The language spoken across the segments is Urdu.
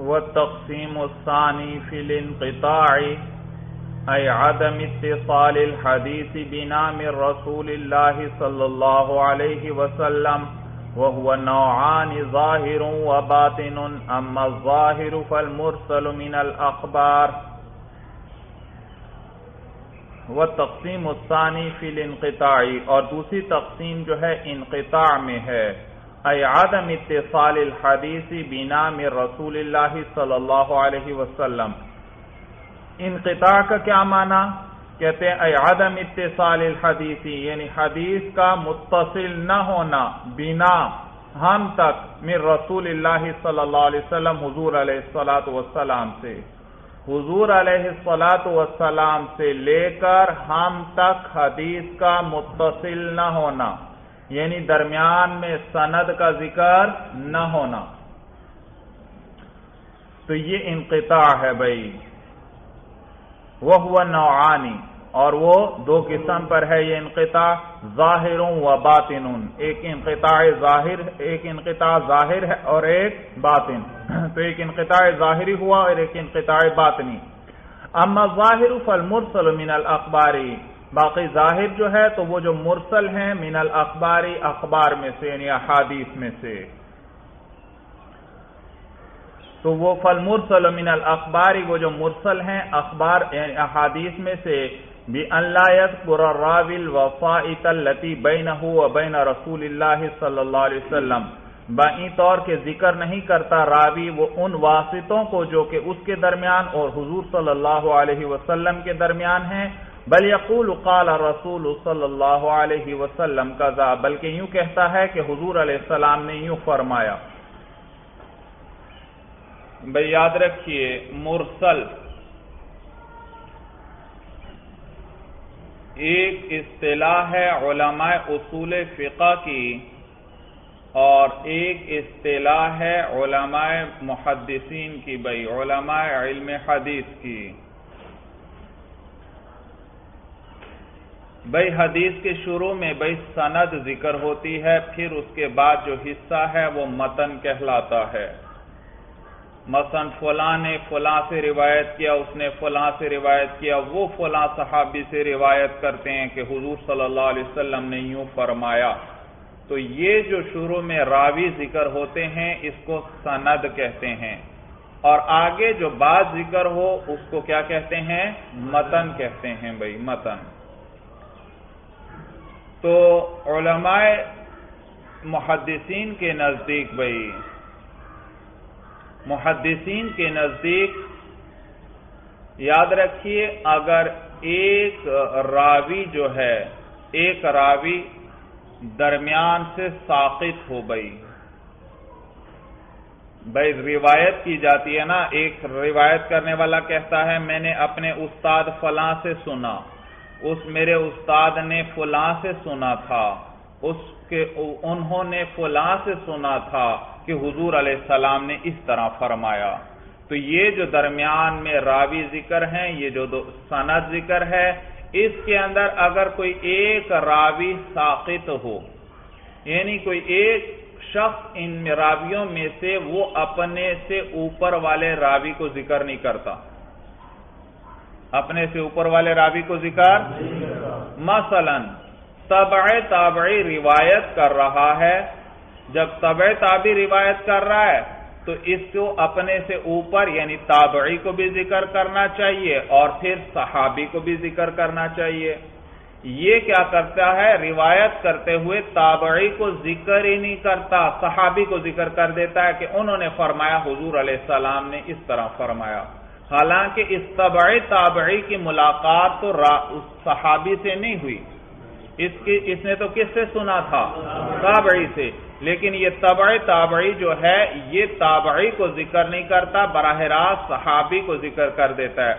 والتقسيم الثاني في الانقطاع أي عدم اتصال الحديث بنام رسول الله صلى الله عليه وسلم، وهو نوعان ظاهر وباطن، أما الظاهر فالمرسل من الأخبار. والتقسيم الثاني في الانقطاع، اور دوسری تقسیم جو ہے انقطاع میں ہے۔ ای عدم اتصال الحدیث بنام رسول اللہ صلی اللہ علیہ وسلم. انقطاع کا کیا معنی؟ کہتے ہیں ای عدم اتصال الحدیث یعنی حدیث کا متصل نہ ہونا، بنا، ہم تک، من رسول اللہ صلی اللہ علیہ وسلم، حضور علیہ السلاۃ والسلام سے. حضور علیہ السلاۃ والسلام سے لے کر ہم تک حدیث کا متصل نہ ہونا. یعنی درمیان میں سند کا ذکر نہ ہونا۔ تو یہ انقطاع ہے بھائی۔ وہ ہوا نوعانی، اور وہ دو قسم پر ہے یہ انقطاع ظاہر و باطن ایک انقطاع ظاہر، ایک انقطاع ظاہر ہے اور ایک باطن۔ تو ایک انقطاع ظاہری ہوا اور ایک انقطاع باطنی۔ اما ظاہر فالمرسل من الاخباری باقی ظاہر جو ہے تو وہ جو مرسل ہیں من الاخباری اخبار میں سے یعنی احادیث میں سے۔ تو وہ فل مرسل من الاخباری وہ جو مرسل ہیں اخبار یعنی احادیث میں سے بھی راول وفاط التی بین و بین رسول اللہ صلی اللہ علیہ وسلم۔ بائیں طور کے ذکر نہیں کرتا راوی وہ ان واسطوں کو جو کہ اس کے درمیان اور حضور صلی اللہ علیہ وسلم کے درمیان ہیں۔ بل یقول قال رسول صلی اللہ علیہ وسلم کا بلکہ یوں کہتا ہے کہ حضور علیہ السلام نے یوں فرمایا۔ بھائی یاد رکھیے، مرسل ایک اصطلاح ہے علماء اصول فقہ کی، اور ایک اصطلاح ہے علماء محدثین کی، بھائی علماء علم حدیث کی۔ بھائی حدیث کے شروع میں بھائی سند ذکر ہوتی ہے، پھر اس کے بعد جو حصہ ہے وہ متن کہلاتا ہے۔ مثلا فلاں نے فلاں سے روایت کیا، اس نے فلاں سے روایت کیا، وہ فلاں صحابی سے روایت کرتے ہیں کہ حضور صلی اللہ علیہ وسلم نے یوں فرمایا۔ تو یہ جو شروع میں راوی ذکر ہوتے ہیں، اس کو سند کہتے ہیں۔ اور آگے جو بات ذکر ہو، اس کو کیا کہتے ہیں؟ متن کہتے ہیں بھائی متن۔ تو علماء محدثین کے نزدیک بھائی، محدثین کے نزدیک یاد رکھیے، اگر ایک راوی جو ہے، ایک راوی درمیان سے ساقط ہو گئی بھائی روایت کی جاتی ہے نا، ایک روایت کرنے والا کہتا ہے، میں نے اپنے استاد فلاں سے سنا۔ اس میرے استاد نے فلاں سے سنا تھا، اس کے، انہوں نے فلاں سے سنا تھا کہ حضور علیہ السلام نے اس طرح فرمایا۔ تو یہ جو درمیان میں راوی ذکر ہیں، یہ جو سند ذکر ہے، اس کے اندر اگر کوئی ایک راوی ساقط ہو یعنی کوئی ایک شخص ان راویوں میں سے وہ اپنے سے اوپر والے راوی کو ذکر نہیں کرتا۔ اپنے سے اوپر والے راوی کو ذکر مثلا، طبع تابعی روایت کر رہا ہے۔ جب طبع تابعی روایت کر رہا ہے، تو اس کو اپنے سے اوپر یعنی تابعی کو بھی ذکر کرنا چاہیے اور پھر صحابی کو بھی ذکر کرنا چاہیے۔ یہ کیا کرتا ہے؟ روایت کرتے ہوئے تابعی کو ذکر ہی نہیں کرتا، صحابی کو ذکر کر دیتا ہے کہ انہوں نے فرمایا حضور علیہ السلام نے اس طرح فرمایا۔ حالانکہ اس طبعی تابعی کی ملاقات تو صحابی سے نہیں ہوئی۔ اس کی اس نے تو کس سے سنا تھا؟ تابعی سے۔ لیکن یہ طبعی تابعی جو ہے، یہ تابعی کو ذکر نہیں کرتا، براہ راست صحابی کو ذکر کر دیتا ہے۔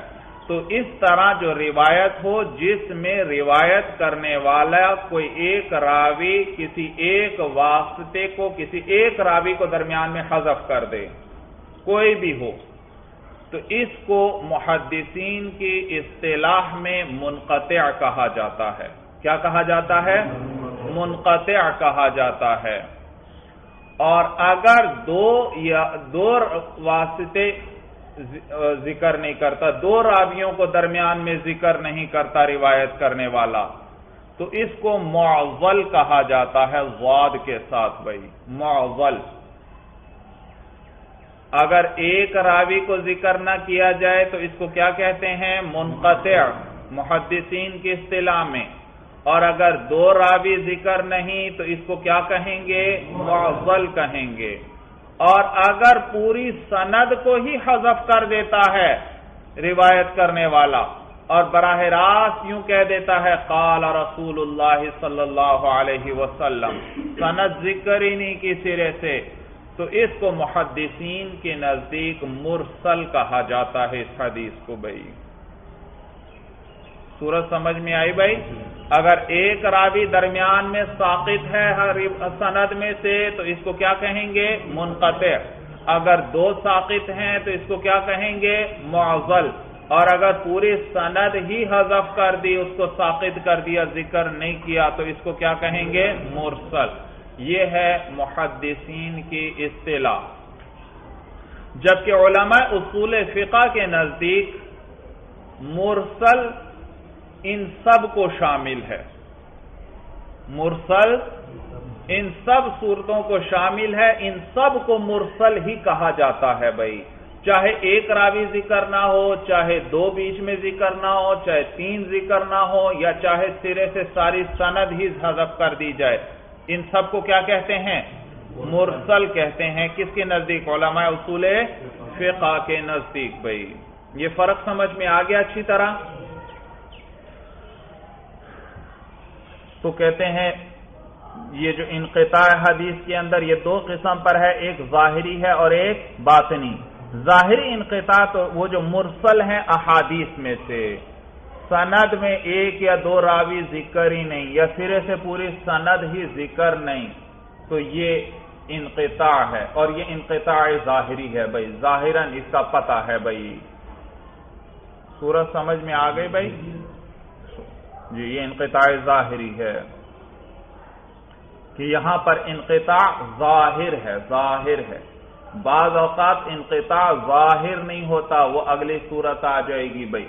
تو اس طرح جو روایت ہو، جس میں روایت کرنے والا کوئی ایک راوی کسی ایک واسطے کو، کسی ایک راوی کو درمیان میں حذف کر دے۔ کوئی بھی ہو۔ تو اس کو محدثین کی اصطلاح میں منقطع کہا جاتا ہے۔ کیا کہا جاتا ہے؟ منقطع کہا جاتا ہے۔ اور اگر دو یا دو واسطے ذکر نہیں کرتا، دو راویوں کو درمیان میں ذکر نہیں کرتا روایت کرنے والا، تو اس کو معول کہا جاتا ہے، واد کے ساتھ بھائی، معول۔ اگر ایک راوی کو ذکر نہ کیا جائے تو اس کو کیا کہتے ہیں؟ منقطع، محدثین کی اصطلاح میں۔ اور اگر دو راوی ذکر نہیں تو اس کو کیا کہیں گے؟ معول کہیں گے۔ اور اگر پوری سند کو ہی حذف کر دیتا ہے روایت کرنے والا، اور براہ راست یوں کہہ دیتا ہے، قال رسول اللہ صلی اللہ علیہ وسلم، سند ذکر ہی نہیں کی سرے سے۔ تو اس کو محدثین کے نزدیک مرسل کہا جاتا ہے اس حدیث کو بھائی۔ سورج سمجھ میں آئی بھائی؟ اگر ایک راوی درمیان میں ساقط ہے سند میں سے تو اس کو کیا کہیں گے؟ منقطع۔ اگر دو ساقط ہیں تو اس کو کیا کہیں گے؟ معزل۔ اور اگر پوری سند ہی حذف کر دی، اس کو ساقط کر دیا، ذکر نہیں کیا، تو اس کو کیا کہیں گے؟ مرسل۔ یہ ہے محدثین کی اصطلاح۔ جبکہ علماء اصول فقہ کے نزدیک مرسل ان سب کو شامل ہے۔ مرسل ان سب صورتوں کو شامل ہے، ان سب کو مرسل ہی کہا جاتا ہے بھائی۔ چاہے ایک راوی ذکر نہ ہو، چاہے دو بیچ میں ذکر نہ ہو، چاہے تین ذکر نہ ہو، یا چاہے سرے سے ساری سند ہی حذف کر دی جائے۔ ان سب کو کیا کہتے ہیں؟ مرسل کہتے ہیں۔ کس کے نزدیک؟ علماء اصول فقہ کے نزدیک۔ بھائی، یہ فرق سمجھ میں آ گیا اچھی طرح؟ تو کہتے ہیں، یہ جو انقطاع حدیث کے اندر یہ دو قسم پر ہے، ایک ظاہری ہے اور ایک باطنی۔ ظاہری انقطاع تو وہ جو مرسل ہیں احادیث میں سے۔ سند میں ایک یا دو راوی ذکر ہی نہیں، یا سرے سے پوری سند ہی ذکر نہیں، تو یہ انقطاع ہے اور یہ انقطاع ظاہری ہے بھائی، ظاہراً اس کا پتہ ہے بھائی۔ سورج سمجھ میں آ گئی بھائی؟ جی یہ انقطاع ظاہری ہے کہ یہاں پر انقطاع ظاہر ہے ظاہر ہے۔ بعض اوقات انقطاع ظاہر نہیں ہوتا، وہ اگلی صورت آ جائے گی بھائی۔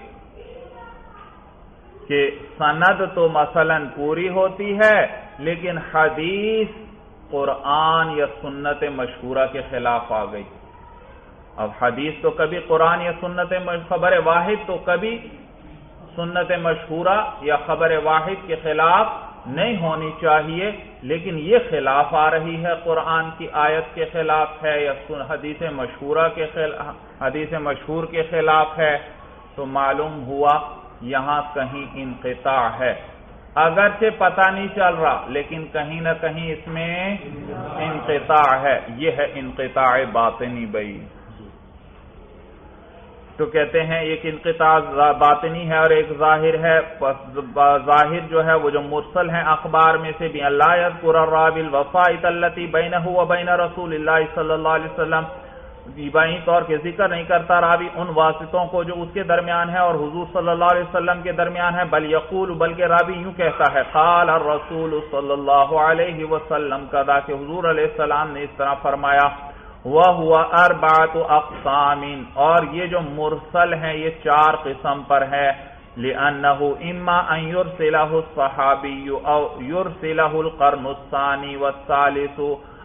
کہ سند تو مثلا پوری ہوتی ہے، لیکن حدیث، قرآن یا سنت مشہورہ کے خلاف آ گئی۔ اب حدیث تو کبھی قرآن یا سنت خبر واحد تو کبھی سنت مشہورہ یا خبر واحد کے خلاف نہیں ہونی چاہیے، لیکن یہ خلاف آ رہی ہے۔ قرآن کی آیت کے خلاف ہے یا حدیث مشہورہ کے خلاف حدیث مشہور کے خلاف ہے، تو معلوم ہوا یہاں کہیں انقطاع ہے۔ اگرچہ پتہ نہیں چل رہا، لیکن کہیں نہ کہیں اس میں انقطاع ہے۔ یہ ہے انقطاع باطنی بئی تو کہتے ہیں ایک انقطاع باطنی ہے اور ایک ظاہر ہے۔ ظاہر جو ہے وہ جو مرسل ہیں اخبار میں سے بھی۔ اللہ یذکر الراب الوفائت اللتی بینہ و بین رسول اللہ صلی اللہ علیہ وسلم۔ دیبائی طور کے ذکر نہیں کرتا راوی ان واسطوں کو جو اس کے درمیان ہے اور حضور صلی اللہ علیہ وسلم کے درمیان ہے، بل یقول، بلکہ راوی یوں کہتا ہے، قال الرسول صلی اللہ علیہ وسلم کدا کہ حضور علیہ السلام نے اس طرح فرمایا وہ ہوا اربات اقسام، اور یہ جو مرسل ہیں، یہ چار قسم پر ہے لِأَنَّهُ إِمَّا أَن يُرْسِلَهُ الصَّحَابِيُّ أَوْ يُرْسِلَهُ الْقَرْنُ الثَّانِي وَالثَّالِثُ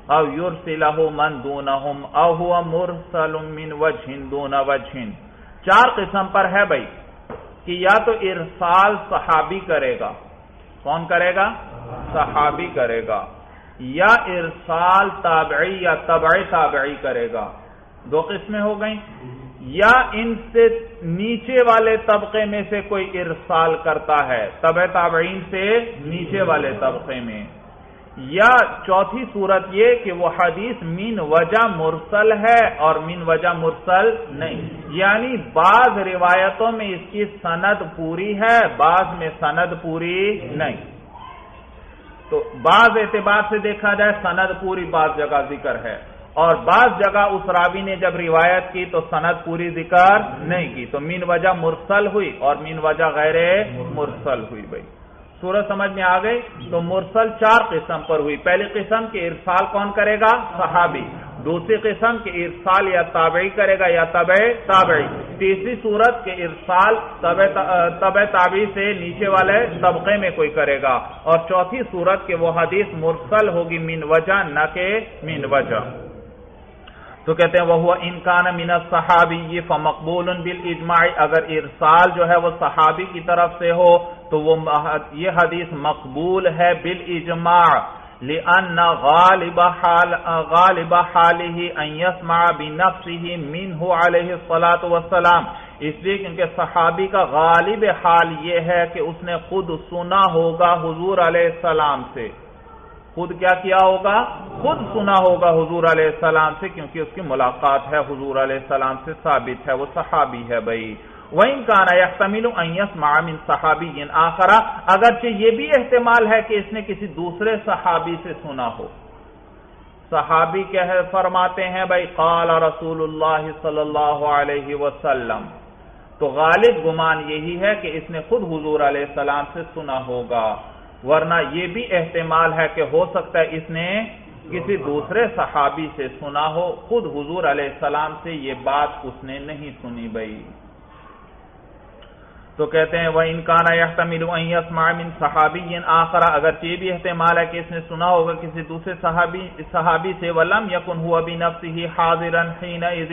أَوْ يُرْسِلَهُ مَن دُونَهُمْ، أَوْ هُوَ مُرْسَلٌ مِّن وَجْهٍ دُونَ وَجْهٍ. چار قسم پر ہے بھائی، کہ یا تو ارسال صحابی کرے گا، کون کرے گا؟ صحابی کرے گا. یا ارسال تابعی یا تبعی تابعی کرے گا. دو قسمیں ہو گئیں. یا ان سے نیچے والے طبقے میں سے کوئی ارسال کرتا ہے طبع تابعین سے نیچے والے طبقے میں. یا چوتھی صورت یہ کہ وہ حدیث مین وجہ مرسل ہے اور مین وجہ مرسل نہیں۔ یعنی بعض روایتوں میں اس کی سند پوری ہے، بعض میں سند پوری نہیں۔ تو بعض اعتبار سے دیکھا جائے سند پوری بعض جگہ ذکر ہے۔ اور بعض جگہ اس راوی نے جب روایت کی تو سند پوری ذکر نہیں کی۔ تو مین وجہ مرسل ہوئی اور مین وجہ غیر مرسل ہوئی بھائی۔ سورج سمجھ میں آ گئی تو مرسل چار قسم پر ہوئی۔ پہلی قسم کے ارسال کون کرے گا؟ صحابی۔ دوسری قسم کے ارسال یا تابعی کرے گا یا طب تابعی۔ تیسری صورت کے ارسال طب تابعی سے نیچے والے طبقے میں کوئی کرے گا۔ اور چوتھی صورت کے وہ حدیث مرسل ہوگی من وجہ، نہ کہ من وجہ۔ تو کہتے ہیں وہ انکان من صحابی یہ فمقبول بال اگر ارسال جو ہے وہ صحابی کی طرف سے ہو تو وہ یہ حدیث مقبول ہے بال اجماع غالب حال، غالب حاله ان يسمع بنفسه منه عليه الصلاه والسلام۔ اس لیے کیونکہ صحابی کا غالب حال یہ ہے کہ اس نے خود سنا ہوگا حضور علیہ السلام سے۔ خود کیا کیا ہوگا؟ خود سنا ہوگا حضور علیہ السلام سے، کیونکہ اس کی ملاقات ہے، حضور علیہ السلام سے ثابت ہے، وہ صحابی ہے بھائی۔ وَإِن كَانَ يَحْتَمِلُ أَن يَسْمَعَ مِن اگرچہ یہ بھی احتمال ہے کہ اس نے کسی دوسرے صحابی سے سنا ہو۔ صحابی کہہ فرماتے ہیں بھائی، قال رسول اللہ صلی اللہ علیہ وسلم۔ تو غالب گمان یہی ہے کہ اس نے خود حضور علیہ السلام سے سنا ہوگا۔ ورنہ یہ بھی احتمال ہے کہ ہو سکتا ہے اس نے کسی دوسرے صحابی سے سنا ہو، خود حضور علیہ السلام سے یہ بات اس نے نہیں سنی بھائی۔ تو کہتے ہیں وہ انکان من صحابی آخرا اگر یہ بھی احتمال ہے کہ اس نے سنا ہوگا کسی دوسرے صحابی صحابی سے، ولم یکن ہوا بنفسه حاضرا حينئذ۔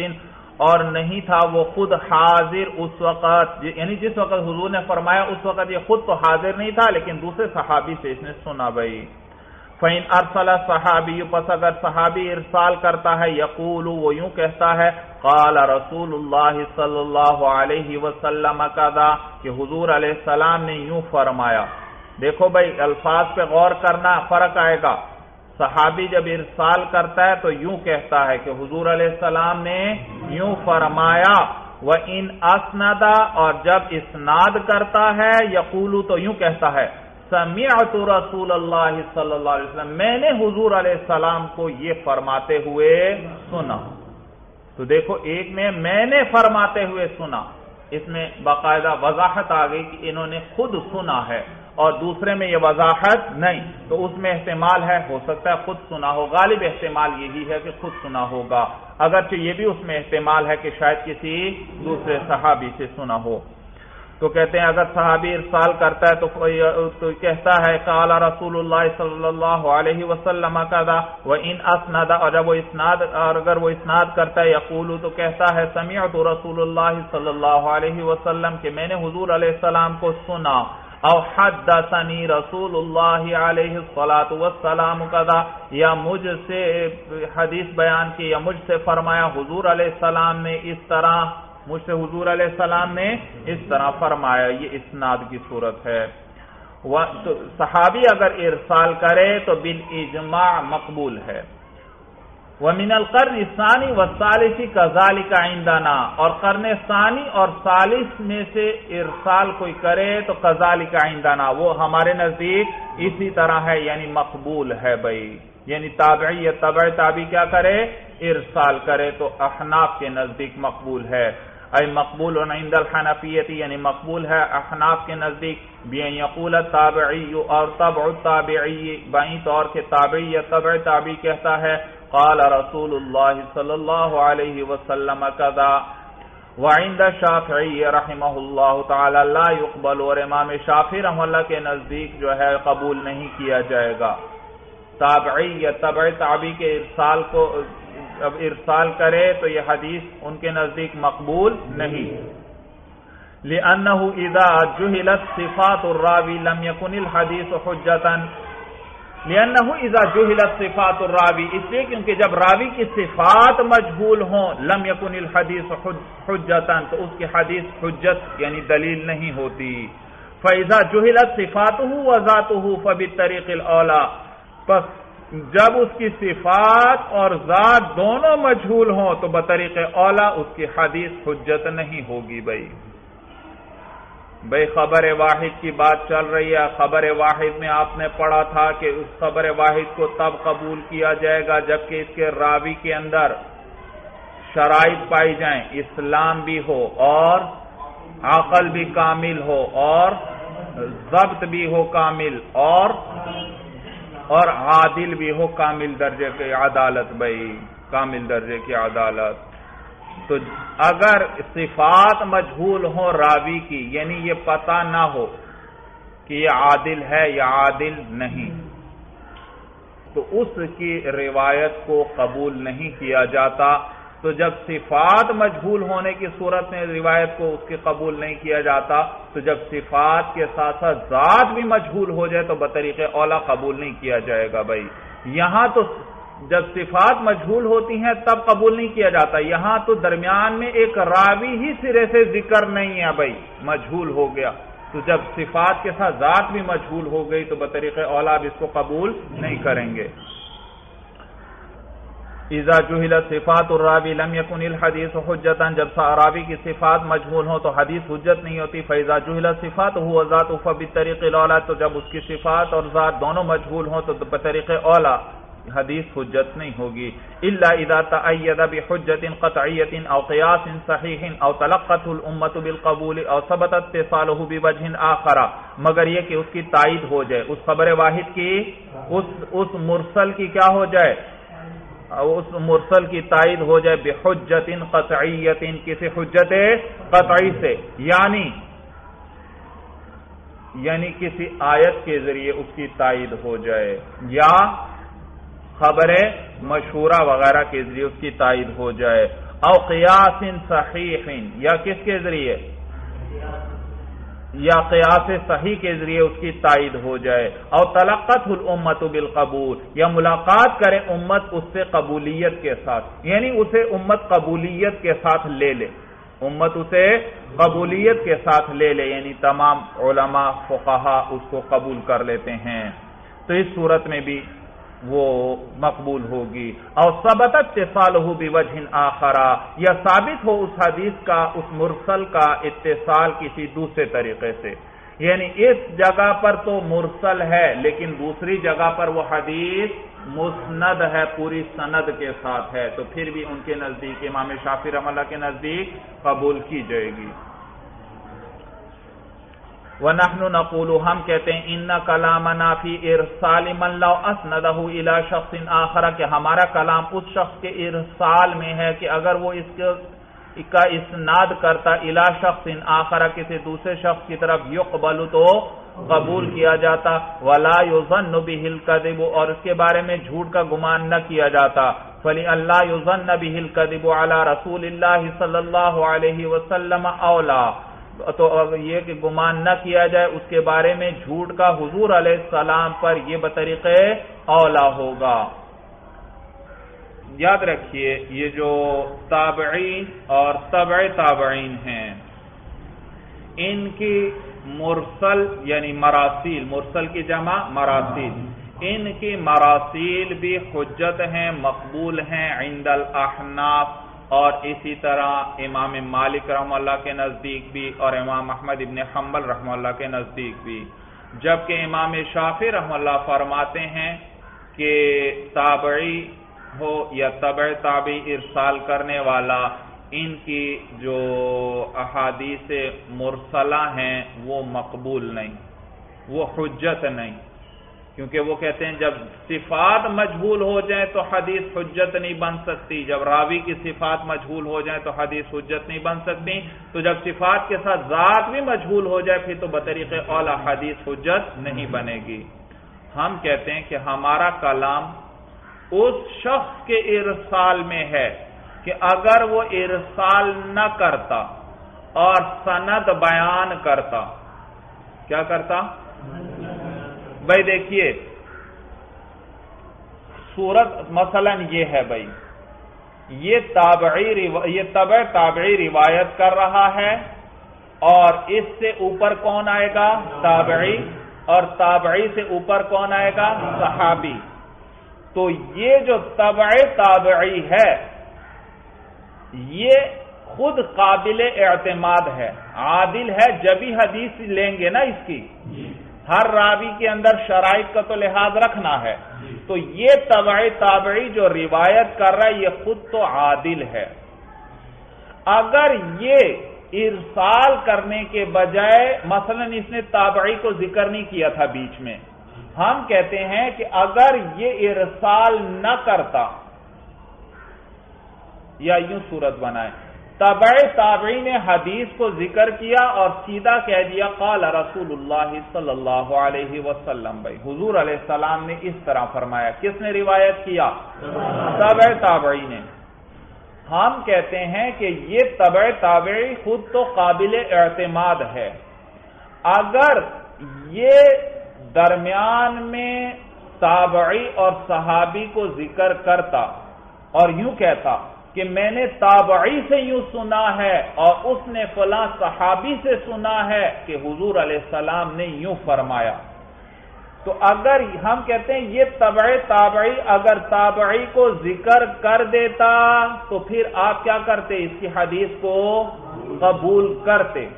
اور نہیں تھا وہ خود حاضر اس وقت یعنی جس وقت حضور نے فرمایا اس وقت یہ خود تو حاضر نہیں تھا، لیکن دوسرے صحابی سے اس نے سنا بھائی۔ فین ارسل صحابی پس اگر صحابی ارسال کرتا ہے، یقول، وہ یوں کہتا ہے، قال رسول اللہ صلی اللہ علیہ وسلم کہ حضور علیہ السلام نے یوں فرمایا۔ دیکھو بھائی، الفاظ پہ غور کرنا فرق آئے گا۔ صحابی جب ارسال کرتا ہے تو یوں کہتا ہے کہ حضور علیہ السلام نے یوں فرمایا وہ ان اسندا اور جب اسناد کرتا ہے، یقولو تو یوں کہتا ہے سمیعت رسول اللہ صلی اللہ علیہ وسلم، میں نے حضور علیہ السلام کو یہ فرماتے ہوئے سنا۔ تو دیکھو، ایک میں میں نے فرماتے ہوئے سنا، اس میں باقاعدہ وضاحت آ گئی کہ انہوں نے خود سنا ہے۔ اور دوسرے میں یہ وضاحت نہیں۔ تو اس میں احتمال ہے، ہو سکتا ہے خود سنا ہو۔ غالب احتمال یہی ہے کہ خود سنا ہوگا۔ اگرچہ یہ بھی اس میں احتمال ہے کہ شاید کسی دوسرے صحابی سے سنا ہو۔ تو کہتے ہیں، اگر صحابی ارسال کرتا ہے تو کہتا ہے کالا رسول اللہ صلی اللہ علیہ وسلم کا وہ ان اسنادا اور جب وہ اسناد اور اگر وہ اسناد کرتا ہے، یقول، تو کہتا ہے سمیعت رسول اللہ صلی اللہ علیہ وسلم کہ میں نے حضور علیہ السلام کو سنا۔ او حدثنی رسول اللہ علیہ والسلام قضا یا مجھ سے حدیث بیان کی، یا مجھ سے فرمایا حضور علیہ السلام نے اس طرح، مجھ سے حضور علیہ السلام نے اس طرح فرمایا، یہ اسناد کی صورت ہے۔ صحابی اگر ارسال کرے تو بالاجماع مقبول ہے۔ ومن القرن ثانی و سالسی کا کا اور قرن ثانی اور سالس میں سے ارسال کوئی کرے تو کزالی کا وہ ہمارے نزدیک اسی طرح ہے یعنی مقبول ہے بھائی۔ یعنی تابعی یا طبع تابعی کیا کرے؟ ارسال کرے تو احناف کے نزدیک مقبول ہے۔ اے مقبول عند الحنفیتی یعنی مقبول ہے احناف کے نزدیک۔ بین یقول تابعی اور طبع تابعی بائیں طور کے تابعی یا طبع تابعی کہتا ہے۔ قال رسول اللہ صلی اللہ علیہ وسلم کذا وعند شافعی رحمہ اللہ تعالی لا يقبل اور امام شافعی رحمہ اللہ کے نزدیک جو ہے قبول نہیں کیا جائے گا. تابعی یا تبع تابعی کے ارسال کو اب ارسال کرے تو یہ حدیث ان کے نزدیک مقبول نہیں. لأنه اذا جهلت صفات الراوی لم يكن الحديث حجتا اذا جہلت صفات الراوی اس لیے کیونکہ جب راوی کی صفات مجھول ہوں، لم یکن الحدیث حجتا، تو اس کی حدیث حجت یعنی دلیل نہیں ہوتی۔ فیضا جہلت صفات ہوں وضاط ہوں فبی طریق اولا جب اس کی صفات اور ذات دونوں مجھول ہوں، تو بطریق اولا اس کی حدیث حجت نہیں ہوگی بھائی۔ بھائی خبر واحد کی بات چل رہی ہے۔ خبر واحد میں آپ نے پڑھا تھا کہ اس خبر واحد کو تب قبول کیا جائے گا جبکہ اس کے راوی کے اندر شرائط پائی جائیں۔ اسلام بھی ہو اور عقل بھی کامل ہو اور ضبط بھی ہو کامل اور اور عادل بھی ہو کامل درجے کی عدالت بھائی، کامل درجے کی عدالت۔ تو اگر صفات مجھول ہو راوی کی یعنی یہ پتہ نہ ہو کہ یہ عادل ہے یا عادل نہیں۔ تو اس کی روایت کو قبول نہیں کیا جاتا۔ تو جب صفات مجھول ہونے کی صورت میں روایت کو اس کے قبول نہیں کیا جاتا، تو جب صفات کے ساتھ ساتھ ذات بھی مجھول ہو جائے تو بطریق اولا قبول نہیں کیا جائے گا بھائی۔ یہاں تو جب صفات مجھول ہوتی ہیں، تب قبول نہیں کیا جاتا۔ یہاں تو درمیان میں ایک راوی ہی سرے سے ذکر نہیں ہے، بھائی، مجھول ہو گیا۔ تو جب صفات کے ساتھ ذات بھی مجھول ہو گئی، تو بطریق اولا اس کو قبول نہیں کریں گے۔ ایزا جوہل صفات الراوی لم یکن الحدیث حجتا، جب راوی کی صفات مجھول ہو تو حدیث حجت نہیں ہوتی۔ فیضا جوہل صفات ہوا ذات بطریق الاولا تو جب اس کی صفات اور ذات دونوں مجھول ہوں تو بطریق اولا حدیث حجت نہیں ہوگی۔ الا اذا تأید بحجت قطعیت او قیاس صحیح او تلقت الامت بالقبول او ثبت اتصاله بوجہ آخر مگر یہ کہ اس کی تائید ہو جائے اس خبر واحد کی اس, اس مرسل کی کیا ہو جائے؟ اس مرسل کی تائید ہو جائے بحجت قطعیت کسی حجت قطعی سے یعنی یعنی کسی آیت کے ذریعے اس کی تائید ہو جائے یا خبریں مشہورہ وغیرہ کے ذریعے اس کی تائید ہو جائے۔ او قیاس صحیح، یا کس کے ذریعے؟ یا قیاس صحیح کے ذریعے اس کی تائید ہو جائے۔ اور تلقت الامت بالقبول، یا ملاقات کرے امت اس سے قبولیت کے ساتھ۔ یعنی اسے امت قبولیت کے ساتھ لے لے۔ امت اسے قبولیت کے ساتھ لے لے یعنی تمام علماء فقہا اس کو قبول کر لیتے ہیں۔ تو اس صورت میں بھی وہ مقبول ہوگی۔ اور سبت اتصال ہو بھی آخرا یا ثابت ہو اس حدیث کا، اس مرسل کا اتصال کسی دوسرے طریقے سے۔ یعنی اس جگہ پر تو مرسل ہے، لیکن دوسری جگہ پر وہ حدیث مسند ہے، پوری سند کے ساتھ ہے۔ تو پھر بھی ان کے نزدیک، امام شافی رحم اللہ کے نزدیک قبول کی جائے گی۔ وَنَحْنُ نَقُولُ، ہم کہتے ہیں ان کلام نافی ارسال من لو اسندہ الى شخص آخر، کہ ہمارا کلام اس شخص کے ارسال میں ہے کہ اگر وہ اس کا اسناد کرتا الى شخص آخر، کسی دوسرے شخص کی طرف یقبل تو قبول کیا جاتا۔ ولا یظن به الكذب، اور اس کے بارے میں جھوٹ کا گمان نہ کیا جاتا۔ فلی اللہ یظن به الكذب على رسول اللہ صلی اللہ علیہ وسلم اولا تو یہ کہ گمان نہ کیا جائے، اس کے بارے میں جھوٹ کا حضور علیہ السلام پر یہ بطریق اولا ہوگا۔ یاد رکھیے، یہ جو تابعین اور طبع تابعین ہیں، ان کی مرسل یعنی مراسیل، مرسل کی جمع مراسیل۔ ان کی مراسیل بھی حجت ہیں، مقبول ہیں، عند الاحناف۔ اور اسی طرح امام مالک رحم اللہ کے نزدیک بھی اور امام احمد ابن حنبل رحم اللہ کے نزدیک بھی۔ جبکہ امام شافی رحم اللہ فرماتے ہیں کہ تابعی ہو یا طبع تابعی ارسال کرنے والا، ان کی جو احادیث مرسلہ ہیں وہ مقبول نہیں، وہ حجت نہیں۔ کیونکہ وہ کہتے ہیں جب صفات مجھول ہو جائیں تو حدیث حجت نہیں بن سکتی، جب راوی کی صفات مجھول ہو جائیں تو حدیث حجت نہیں بن سکتی، تو جب صفات کے ساتھ ذات بھی مجھول ہو جائے پھر تو بطریق اولا حدیث حجت نہیں بنے گی۔ ہم کہتے ہیں کہ ہمارا کلام اس شخص کے ارسال میں ہے کہ اگر وہ ارسال نہ کرتا اور سند بیان کرتا، کیا کرتا؟ بھائی دیکھیے سورت مثلا یہ ہے بھائی، یہ تابعی یہ طبع تابعی روایت کر رہا ہے اور اس سے اوپر کون آئے گا؟ تابعی، اور تابعی سے اوپر کون آئے گا؟ صحابی۔ تو یہ جو طبع تابعی ہے، یہ خود قابل اعتماد ہے، عادل ہے جبھی حدیث لیں گے نا اس کی۔ ہر راوی کے اندر شرائط کا تو لحاظ رکھنا ہے۔ تو یہ طبع تابعی جو روایت کر رہا ہے یہ خود تو عادل ہے۔ اگر یہ ارسال کرنے کے بجائے مثلا اس نے تابعی کو ذکر نہیں کیا تھا بیچ میں ہم کہتے ہیں کہ اگر یہ ارسال نہ کرتا یا یوں صورت بنائے تبع تابعی نے حدیث کو ذکر کیا اور سیدھا کہہ دیا، قال رسول اللہ صلی اللہ علیہ وسلم۔ بھائی، حضور علیہ السلام نے اس طرح فرمایا۔ کس نے روایت کیا؟ تبع تابعی نے ہم کہتے ہیں کہ یہ تبع تابعی خود تو قابل اعتماد ہے۔ اگر یہ درمیان میں تابعی اور صحابی کو ذکر کرتا اور یوں کہتا کہ میں نے تابعی سے یوں سنا ہے اور اس نے فلاں صحابی سے سنا ہے کہ حضور علیہ السلام نے یوں فرمایا۔ تو اگر ہم کہتے ہیں یہ طبع تابعی اگر تابعی کو ذکر کر دیتا تو پھر آپ کیا کرتے؟ اس کی حدیث کو قبول کرتے۔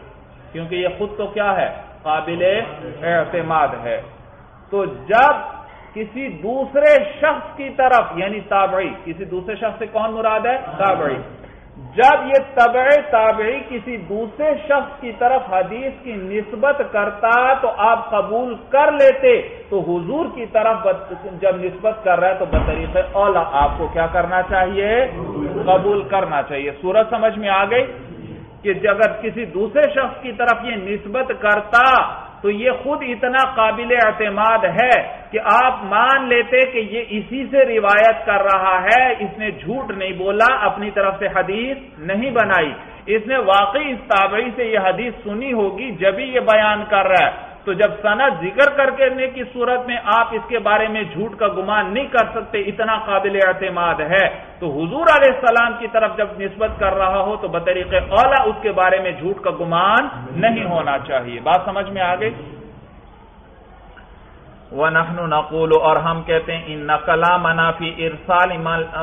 کیونکہ یہ خود تو کیا ہے؟ قابل اعتماد ہے۔ تو جب کسی دوسرے شخص کی طرف یعنی تابعی کسی دوسرے شخص سے کون مراد ہے؟ تابعی۔ جب یہ طبع تابعی کسی دوسرے شخص کی طرف حدیث کی نسبت کرتا تو آپ قبول کر لیتے تو حضور کی طرف جب نسبت کر رہا ہے تو بطریق اولا آپ کو کیا کرنا چاہیے؟ قبول کرنا چاہیے۔ سورج سمجھ میں آ گئی کہ اگر کسی دوسرے شخص کی طرف یہ نسبت کرتا تو یہ خود اتنا قابل اعتماد ہے کہ آپ مان لیتے کہ یہ اسی سے روایت کر رہا ہے، اس نے جھوٹ نہیں بولا، اپنی طرف سے حدیث نہیں بنائی۔ اس نے واقعی اس تابعی سے یہ حدیث سنی ہوگی جبھی یہ بیان کر رہا ہے۔ تو جب سند ذکر کر کرنے کی صورت میں آپ اس کے بارے میں جھوٹ کا گمان نہیں کر سکتے، اتنا قابل اعتماد ہے۔ تو حضور علیہ السلام کی طرف جب نسبت کر رہا ہو تو بطریق اولا اس کے بارے میں جھوٹ کا گمان نہیں ہونا چاہیے۔ بات سمجھ میں آ گئی؟ وَنَحْنُ نَقُولُ اور ہم کہتے ہیں ان نقلا منافی ارسال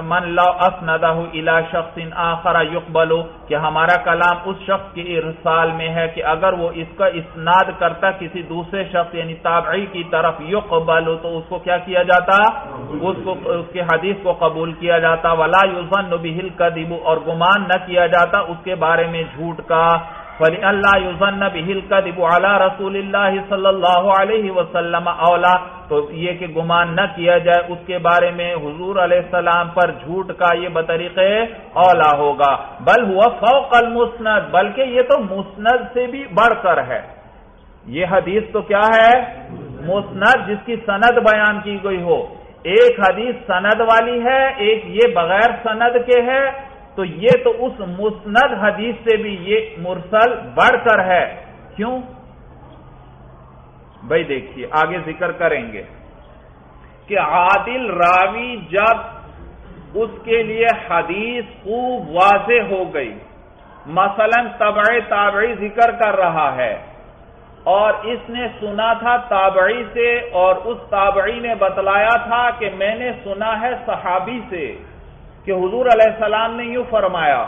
من لو اسندہ الى شخص آخر يقبل کہ ہمارا کلام اس شخص کے ارسال میں ہے کہ اگر وہ اس کا اسناد کرتا کسی دوسرے شخص یعنی تابعی کی طرف يقبل تو اس کو کیا کیا جاتا؟ اس کو اس کے حدیث کو قبول کیا جاتا۔ ولا يظن به الكذب اور گمان نہ کیا جاتا اس کے بارے میں جھوٹ کا۔ فلی اللہ یوزن بہل کذب علی رسول اللہ صلی اللہ علیہ وسلم اولا، تو یہ کہ گمان نہ کیا جائے اس کے بارے میں حضور علیہ السلام پر جھوٹ کا یہ بطریق اولا ہوگا، بل ہوا فوق المسند، بلکہ یہ تو مسند سے بھی بڑھ کر ہے۔ یہ حدیث تو کیا ہے؟ مسند، جس کی سند بیان کی گئی ہو۔ ایک حدیث سند والی ہے، ایک یہ بغیر سند کے ہے۔ تو یہ تو اس مسند حدیث سے بھی یہ مرسل بڑھ کر ہے۔ کیوں؟ بھائی دیکھیے، آگے ذکر کریں گے کہ عادل راوی جب اس کے لیے حدیث خوب واضح ہو گئی، مثلا تبع تابعی ذکر کر رہا ہے اور اس نے سنا تھا تابعی سے اور اس تابعی نے بتلایا تھا کہ میں نے سنا ہے صحابی سے۔ کہ حضور علیہ السلام نے یوں فرمایا،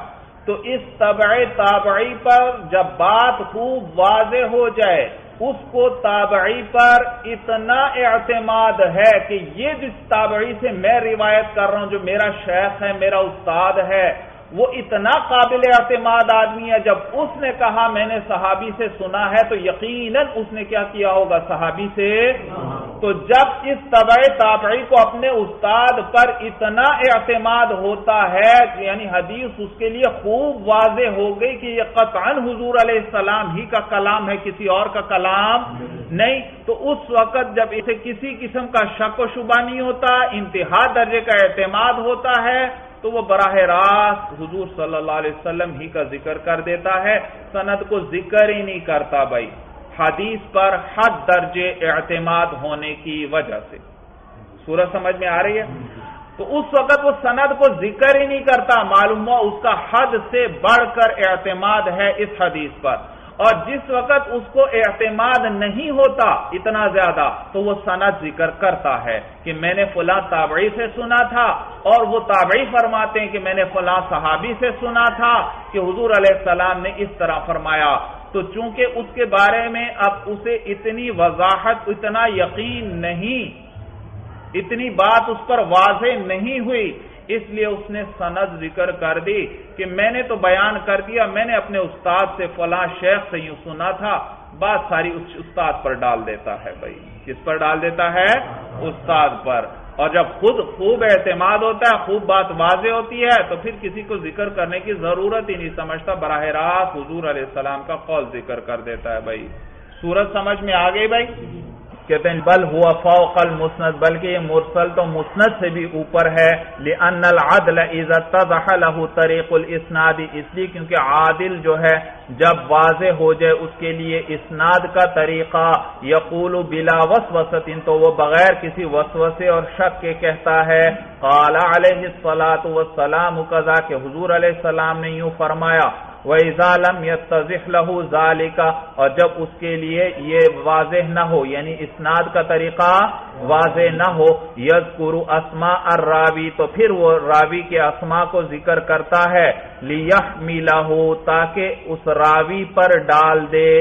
تو اس طبع تابعی پر جب بات خوب واضح ہو جائے، اس کو تابعی پر اتنا اعتماد ہے کہ یہ جس تابعی سے میں روایت کر رہا ہوں، جو میرا شیخ ہے، میرا استاد ہے وہ اتنا قابل اعتماد آدمی ہے، جب اس نے کہا میں نے صحابی سے سنا ہے تو یقیناً اس نے کیا کیا ہوگا صحابی سے؟ تو جب اس طبع تابعی کو اپنے استاد پر اتنا اعتماد ہوتا ہے یعنی حدیث اس کے لیے خوب واضح ہو گئی کہ یہ قطعا حضور علیہ السلام ہی کا کلام ہے، کسی اور کا کلام نہیں۔ تو اس وقت جب اسے کسی قسم کا شک و شبہ نہیں ہوتا، انتہا درجے کا اعتماد ہوتا ہے تو وہ براہ راست حضور صلی اللہ علیہ وسلم ہی کا ذکر کر دیتا ہے۔ سند کو ذکر ہی نہیں کرتا بھائی۔ حدیث پر حد درجے اعتماد ہونے کی وجہ سے۔ سورج سمجھ میں آ رہی ہے؟ تو اس وقت وہ سند کو ذکر ہی نہیں کرتا، معلوم ہوا اس کا حد سے بڑھ کر اعتماد ہے اس حدیث پر۔ اور جس وقت اس کو اعتماد نہیں ہوتا اتنا زیادہ تو وہ سند ذکر کرتا ہے کہ میں نے فلاں تابعی سے سنا تھا اور وہ تابعی فرماتے ہیں کہ میں نے فلاں صحابی سے سنا تھا کہ حضور علیہ السلام نے اس طرح فرمایا۔ تو چونکہ اس کے بارے میں اب اسے اتنی وضاحت، اتنا یقین نہیں، اتنی بات اس پر واضح نہیں ہوئی اس لیے اس نے سند ذکر کر دی کہ میں نے تو بیان کر دیا، میں نے اپنے استاد سے فلاں شیخ سے یوں سنا تھا، بات ساری استاد پر ڈال دیتا ہے بھائی۔ کس پر ڈال دیتا ہے؟ استاد پر۔ اور جب خود خوب اعتماد ہوتا ہے، خوب بات واضح ہوتی ہے، تو پھر کسی کو ذکر کرنے کی ضرورت ہی نہیں سمجھتا۔ براہ راست حضور علیہ السلام کا قول ذکر کر دیتا ہے بھائی۔ سورج سمجھ میں آ گئی بھائی؟ کہتے ہیں، بل ہوا فوق المسند، بلکہ یہ مرسل تو مسند سے بھی اوپر ہے، لأن العدل اذا تضح له طریق الاسناد، اس لیے کیونکہ عادل جو ہے، جب واضح ہو جائے اس کے لیے اسناد کا طریقہ، یقول بلا وسوسط تو وہ بغیر کسی وسوسے اور شک کے کہتا ہے، قال علیہ الصلاة والسلام قضا کہ حضور علیہ السلام نے یوں فرمایا وَإِذَا لَمْ يَتَّضِحْ لَهُ ذَلِكَ اور جب اس کے لیے یہ واضح نہ ہو یعنی اسناد کا طریقہ واضح نہ ہو یذکر اسماء الراوی تو پھر وہ راوی کے اسماء کو ذکر کرتا ہے لِيَحْمِلَهُ تاکہ اس راوی پر ڈال دے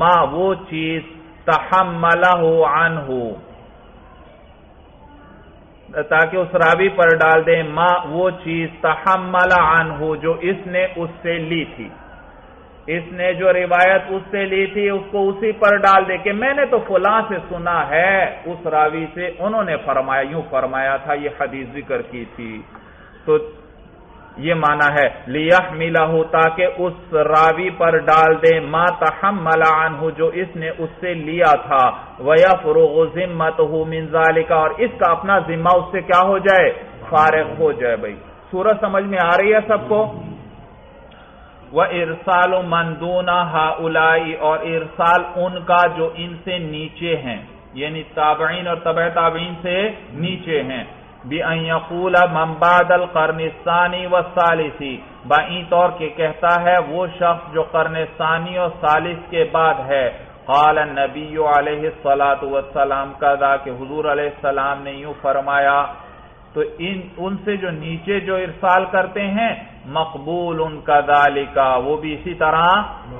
ما وہ چیز تحملہ عنہ۔ تاکہ اس راوی پر ڈال دیں، ما وہ چیز تحمل عنہ جو اس نے اس سے لی تھی۔ اس نے جو روایت اس سے لی تھی، اس کو اسی پر ڈال دے کہ میں نے تو فلاں سے سنا ہے۔ اس راوی سے انہوں نے فرمایا، یوں فرمایا تھا، یہ حدیث ذکر کی تھی۔ تو یہ مانا ہے لیا ملا ہو تاکہ اس راوی پر ڈال دے، ما تحم ملان جو اس نے اس سے لیا تھا۔ ویا فروغ ذمت ہو منظال کا اور اس کا اپنا ذمہ اس سے کیا ہو جائے؟ فارغ ہو جائے بھائی۔ سورج سمجھ میں آ رہی ہے سب کو؟ وہ ارسال و مندونا ہا اور ارسال ان کا جو ان سے نیچے ہیں یعنی تابعین اور طبع تابعین سے نیچے ہیں۔ یقول ممباد القرن ثانی و ثالثی بائیں طور کے کہتا ہے وہ شخص جو قرن ثانی اور ثالث کے بعد ہے۔ قال النبی علیہ الصلاة والسلام کا کہ حضور علیہ السلام نے یوں فرمایا، تو ان ان سے جو نیچے جو ارسال کرتے ہیں مقبول ان کا ذالکا وہ بھی اسی طرح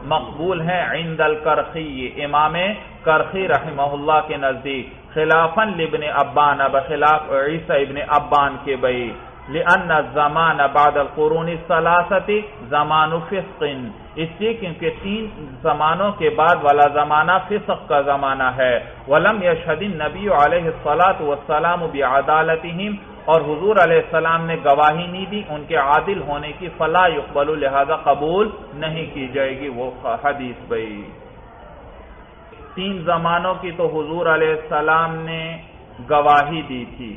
مقبول ہیں عند الکرخی، امام کرخی رحمہ اللہ کے نزدیک۔ خلافا لابن ابان بخلاف عیسیٰ ابن ابان کے بئی لأن الزمان بعد القرون الثلاثه زمان فسق. اس لیے کیونکہ تین زمانوں کے بعد والا زمانہ فسق کا زمانہ ہے. ولم يشهد النبي عليه الصلاه والسلام بعدالتهم اور حضور علیہ السلام نے گواہی نہیں دی، ان کے عادل ہونے کی فلا يقبل لہذا قبول نہیں کی جائے گی وہ حدیث بھائی تین زمانوں کی تو حضور علیہ السلام نے گواہی دی تھی۔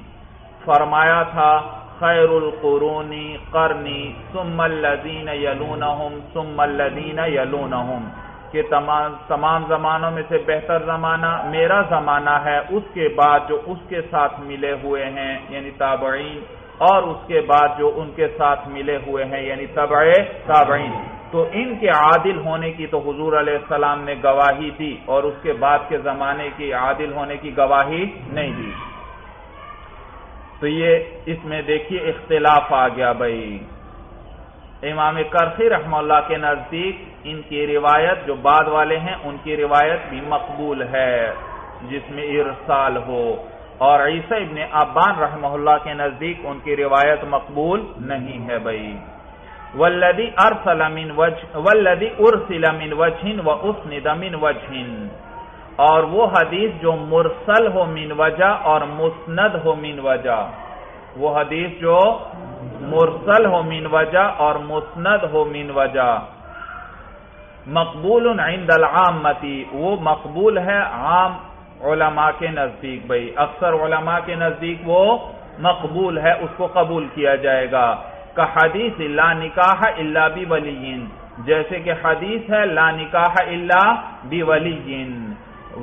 فرمایا تھا، خیر القرونی قرنی ثم الذین یلونہم، ثم الذین یلونہم، کہ تمام تمام زمانوں میں سے بہتر زمانہ میرا زمانہ ہے، اس کے بعد جو اس کے ساتھ ملے ہوئے ہیں یعنی تابعین، اور اس کے بعد جو ان کے ساتھ ملے ہوئے ہیں یعنی تبع تابعین۔ تو ان کے عادل ہونے کی تو حضور علیہ السلام نے گواہی دی اور اس کے بعد کے زمانے کی عادل ہونے کی گواہی نہیں دی۔ تو یہ اس میں دیکھیے اختلاف آ گیا بھائی۔ امام کرخی رحم اللہ کے نزدیک ان کی روایت جو بعد والے ہیں، ان کی روایت بھی مقبول ہے، جس میں ارسال ہو۔ اور عیسی ابن ابان رحمہ اللہ کے نزدیک ان کی روایت مقبول نہیں ہے بھائی۔ ولدی ارسل من وجہ ولدی ارسل من وجہ و اسند من وجہ اور وہ حدیث جو مرسل ہو من وجہ اور مسند ہو من وجہ۔ وہ حدیث جو مرسل ہو من وجہ اور مسند ہو من وجہ۔ مقبول عند العامتی۔ وہ مقبول ہے عام علماء کے نزدیک۔ بھائی اکثر علماء کے نزدیک وہ مقبول ہے، اس کو قبول کیا جائے گا۔ کا حدیث لا نکاح اللہ بھی ولی جیسے کہ حدیث ہے لا نکاح اللہ بھی ولی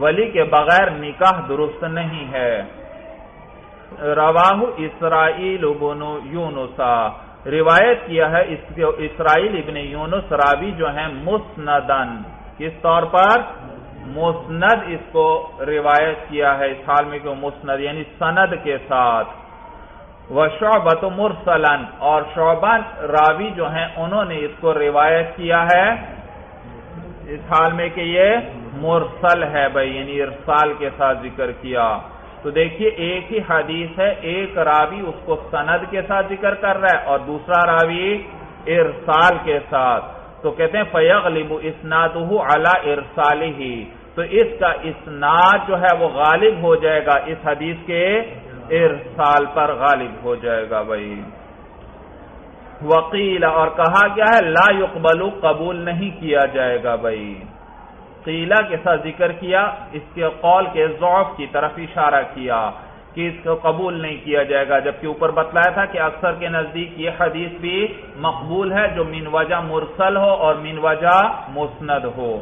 ولی کے بغیر نکاح درست نہیں ہے۔ رواہ اسرائیل بن یونسا روایت کیا ہے اسرائیل ابن یونس راوی جو ہیں مسندن کس طور پر؟ مسند اس کو روایت کیا ہے، اس حال میں کہ مسند یعنی سند کے ساتھ۔ وہ شعبت مرسلن، اور شعبان راوی جو ہیں، انہوں نے اس کو روایت کیا ہے۔ اس حال میں کہ یہ مرسل ہے بھائی یعنی ارسال کے ساتھ ذکر کیا۔ تو دیکھیے، ایک ہی حدیث ہے، ایک راوی اس کو سند کے ساتھ ذکر کر رہا ہے، اور دوسرا راوی ارسال کے ساتھ۔ تو کہتے ہیں فیغلب اسناد اعلی ارسال ہی تو اس کا اسناد جو ہے، وہ غالب ہو جائے گا۔ اس حدیث کے ارسال پر غالب ہو جائے گا بھائی۔ وکیل اور کہا گیا ہے، لا يقبل قبول نہیں کیا جائے گا بھائی۔ قیلہ کے ساتھ ذکر کیا، اس کے قول کے ضعف کی طرف اشارہ کیا کہ اس کو قبول نہیں کیا جائے گا، جبکہ اوپر بتلایا تھا کہ اکثر کے نزدیک یہ حدیث بھی مقبول ہے جو من وجہ مرسل ہو اور من وجہ مسند ہو۔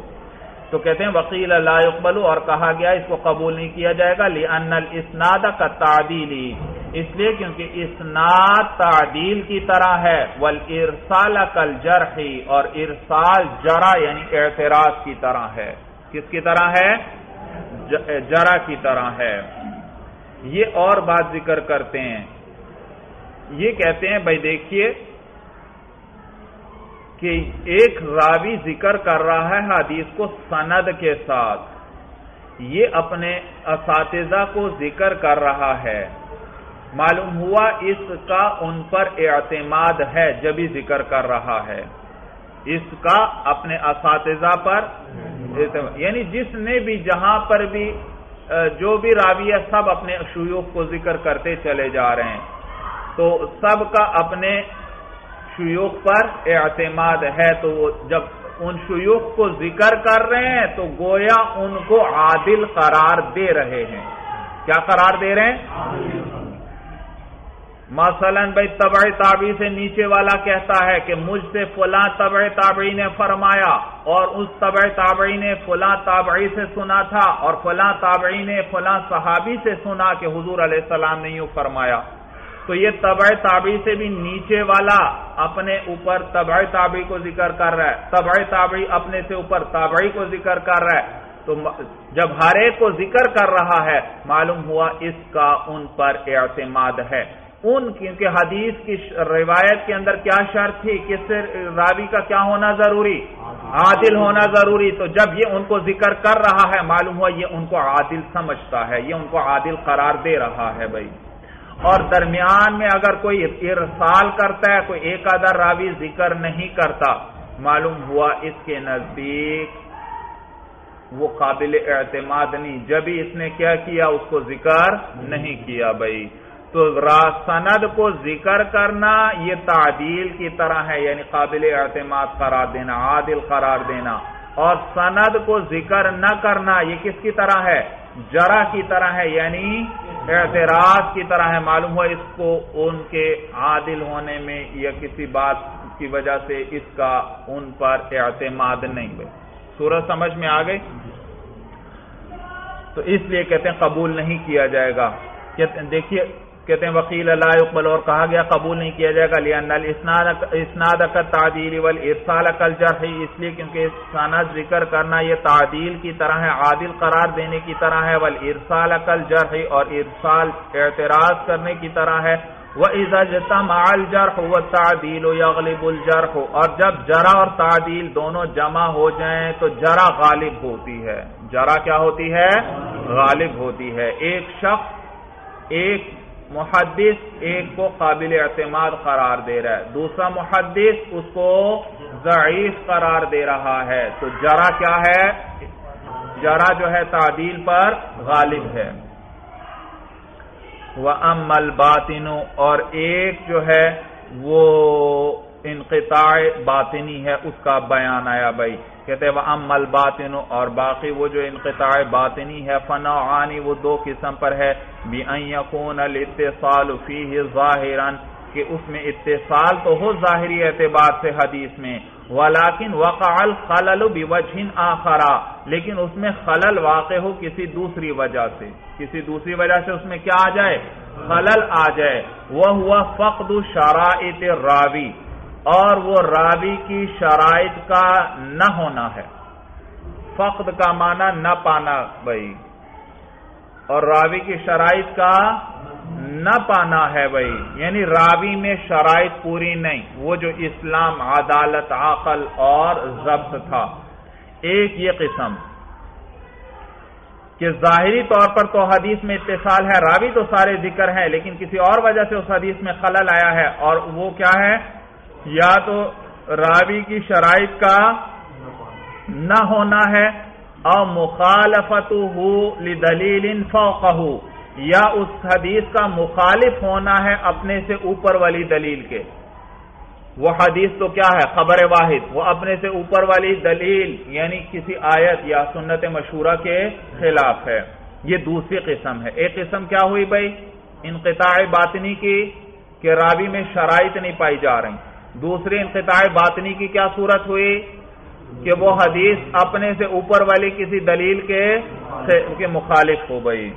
تو کہتے ہیں وکیل اللہ اقبال اور کہا گیا اس کو قبول نہیں کیا جائے گا ان الاسناد کا تعدیلی اس لیے کیونکہ اسناد تعدیل کی طرح ہے ول ارسال کل جرحی اور ارسال جرا یعنی اعتراض کی طرح ہے۔ کس کی طرح ہے؟ جرا کی طرح ہے۔ یہ اور بات ذکر کرتے ہیں۔ یہ کہتے ہیں، بھائی دیکھیے کہ ایک راوی ذکر کر رہا ہے حدیث کو سند کے ساتھ۔ یہ اپنے اساتذہ کو ذکر کر رہا ہے۔ معلوم ہوا اس کا ان پر اعتماد ہے جبھی ذکر کر رہا ہے۔ اس کا اپنے اساتذہ پر یعنی جس نے بھی جہاں پر بھی جو بھی راوی ہے، سب اپنے شیوخ کو ذکر کرتے چلے جا رہے ہیں۔ تو سب کا اپنے شیوخ پر اعتماد ہے تو وہ جب ان شیوخ کو ذکر کر رہے ہیں تو گویا ان کو عادل قرار دے رہے ہیں۔ کیا قرار دے رہے ہیں؟ مثلا بھائی طبع تابعی سے نیچے والا کہتا ہے کہ مجھ سے فلاں طبع تابعی نے فرمایا اور اس طبع تابعی نے فلاں تابعی سے سنا تھا اور فلاں تابعی نے فلاں صحابی سے سنا کہ حضور علیہ السلام نے یوں فرمایا۔ تو یہ طبع تابعی سے بھی نیچے والا اپنے اوپر طبع تابعی کو ذکر کر رہا ہے۔ طبع تابعی اپنے سے اوپر تابعی کو ذکر کر رہا ہے۔ تو جب ہر ایک کو ذکر کر رہا ہے، معلوم ہوا اس کا ان پر اعتماد ہے۔ ان کیونکہ حدیث کی روایت کے اندر کیا شرط تھی؟ کس سے راوی کا کیا ہونا ضروری؟ عادل ہونا ضروری۔ تو جب یہ ان کو ذکر کر رہا ہے، معلوم ہوا یہ ان کو عادل سمجھتا ہے، یہ ان کو عادل قرار دے رہا ہے بھائی۔ اور درمیان میں اگر کوئی ارسال کرتا ہے، کوئی ایک ادر راوی ذکر نہیں کرتا، معلوم ہوا اس کے نزدیک وہ قابل اعتماد نہیں۔ جبھی اس نے کیا کیا، اس کو ذکر نہیں کیا بھائی۔ تو سند کو ذکر کرنا یہ تعدیل کی طرح ہے یعنی قابل اعتماد قرار دینا، عادل قرار دینا۔ اور سند کو ذکر نہ کرنا یہ کس کی طرح ہے؟ جرا کی طرح ہے یعنی اعتراض کی طرح ہے، معلوم ہوا اس کو ان کے عادل ہونے میں یا کسی بات کی وجہ سے اس کا ان پر اعتماد نہیں ہوئے سورج سمجھ میں آ گئی تو اس لیے کہتے ہیں قبول نہیں کیا جائے گا۔ دیکھیے کہتے ہیں وکیل اللہ اقبال اور کہا گیا قبول نہیں کیا جائے گا لیا اسناد کا تعدیل ارسال کل جرحی اس لیے کیونکہ سند ذکر کرنا یہ تعدیل کی طرح ہے، عادل قرار دینے کی طرح ہے ول ارسال کل جرحی اور ارسال اعتراض کرنے کی طرح ہے وہ عزتم الجرح و تعدیل و یغلب الجرح، اور جب جرا اور تعدیل دونوں جمع ہو جائیں تو جرا غالب ہوتی ہے۔ جرا کیا ہوتی ہے؟ غالب ہوتی ہے۔ ایک شخص، ایک محدث ایک کو قابل اعتماد قرار دے رہا ہے، دوسرا محدث اس کو ضعیف قرار دے رہا ہے۔ تو جرا کیا ہے؟ جرا جو ہے تعدیل پر غالب ہے۔ وہ امل باطنو اور ایک جو ہے وہ انقطاع باطنی ہے، اس کا بیان آیا بھائی۔ کہتے وہ امل باطن اور باقی وہ جو انقطاع باطنی ہے فنا آنی وہ دو قسم پر ہے۔ بھی الاتصال فیہ ظاہرا، کہ اس میں اتصال تو ہو ظاہری اعتبار سے حدیث میں۔ ولیکن وقع الخلل بوجہ آخرا لیکن اس میں خلل واقع ہو کسی دوسری وجہ سے۔ کسی دوسری وجہ سے اس میں کیا آ جائے؟ خلل آ جائے۔ وہ ہوا فقد شرائط راوی اور وہ راوی کی شرائط کا نہ ہونا ہے۔ فقد کا معنی نہ پانا بھائی۔ اور راوی کی شرائط کا نہ پانا ہے بھائی۔ یعنی راوی میں شرائط پوری نہیں، وہ جو اسلام، عدالت، عقل اور ضبط تھا۔ ایک یہ قسم کہ ظاہری طور پر تو حدیث میں اتصال ہے، راوی تو سارے ذکر ہیں، لیکن کسی اور وجہ سے اس حدیث میں خلل آیا ہے۔ اور وہ کیا ہے؟ یا تو راوی کی شرائط کا نہ ہونا ہے، او مخالفت ہو دلیل یا اس حدیث کا مخالف ہونا ہے اپنے سے اوپر والی دلیل کے۔ وہ حدیث تو کیا ہے؟ خبر واحد۔ وہ اپنے سے اوپر والی دلیل یعنی کسی آیت یا سنت مشہورہ کے خلاف ہے۔ یہ دوسری قسم ہے۔ ایک قسم کیا ہوئی بھائی؟ انقطاع باطنی کی، کہ راوی میں شرائط نہیں پائی جا رہی۔ دوسری انقطاع باطنی کی کیا صورت ہوئی کہ وہ حدیث اپنے سے اوپر والی کسی دلیل کے مخالف ہو گئی۔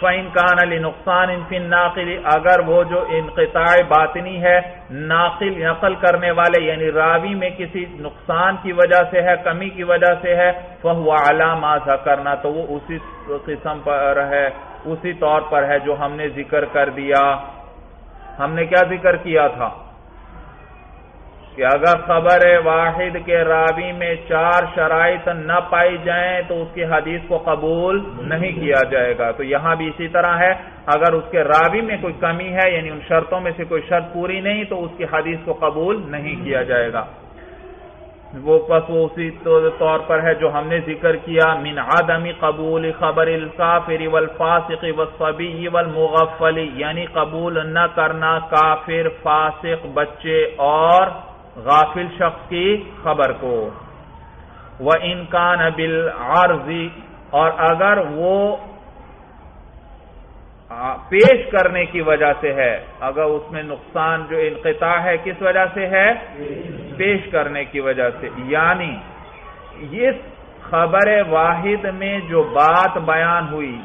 فَإِن كَانَ لِنُقْصَانٍ فِي النَّاقِلِ، اگر وہ جو انقطاع باطنی ہے، ناقل، نقل کرنے والے یعنی راوی میں کسی نقصان کی وجہ سے ہے، کمی کی وجہ سے ہے، فَهُوَ عَلَى مَا ذَكَرْنَا تو وہ اسی قسم پر ہے، اسی طور پر ہے جو ہم نے ذکر کر دیا۔ ہم نے کیا ذکر کیا تھا؟ کہ اگر خبر واحد کے راوی میں چار شرائط نہ پائی جائیں تو اس کی حدیث کو قبول نہیں کیا جائے گا۔ تو یہاں بھی اسی طرح ہے۔ اگر اس کے راوی میں کوئی کمی ہے یعنی ان شرطوں میں سے کوئی شرط پوری نہیں، تو اس کی حدیث کو قبول نہیں کیا جائے گا۔ وہ پس وہ اسی طور پر ہے جو ہم نے ذکر کیا، من عدم قبول خبر الکافر والفاسق والصبی والمغفل یعنی قبول نہ کرنا کافر، فاسق، بچے اور غافل شخص کی خبر کو۔ وہ انکان بل عارضی اور اگر وہ پیش کرنے کی وجہ سے ہے، اگر اس میں نقصان جو انقطاع ہے، کس وجہ سے ہے؟ پیش کرنے کی وجہ سے۔ یعنی اس خبر واحد میں جو بات بیان ہوئی،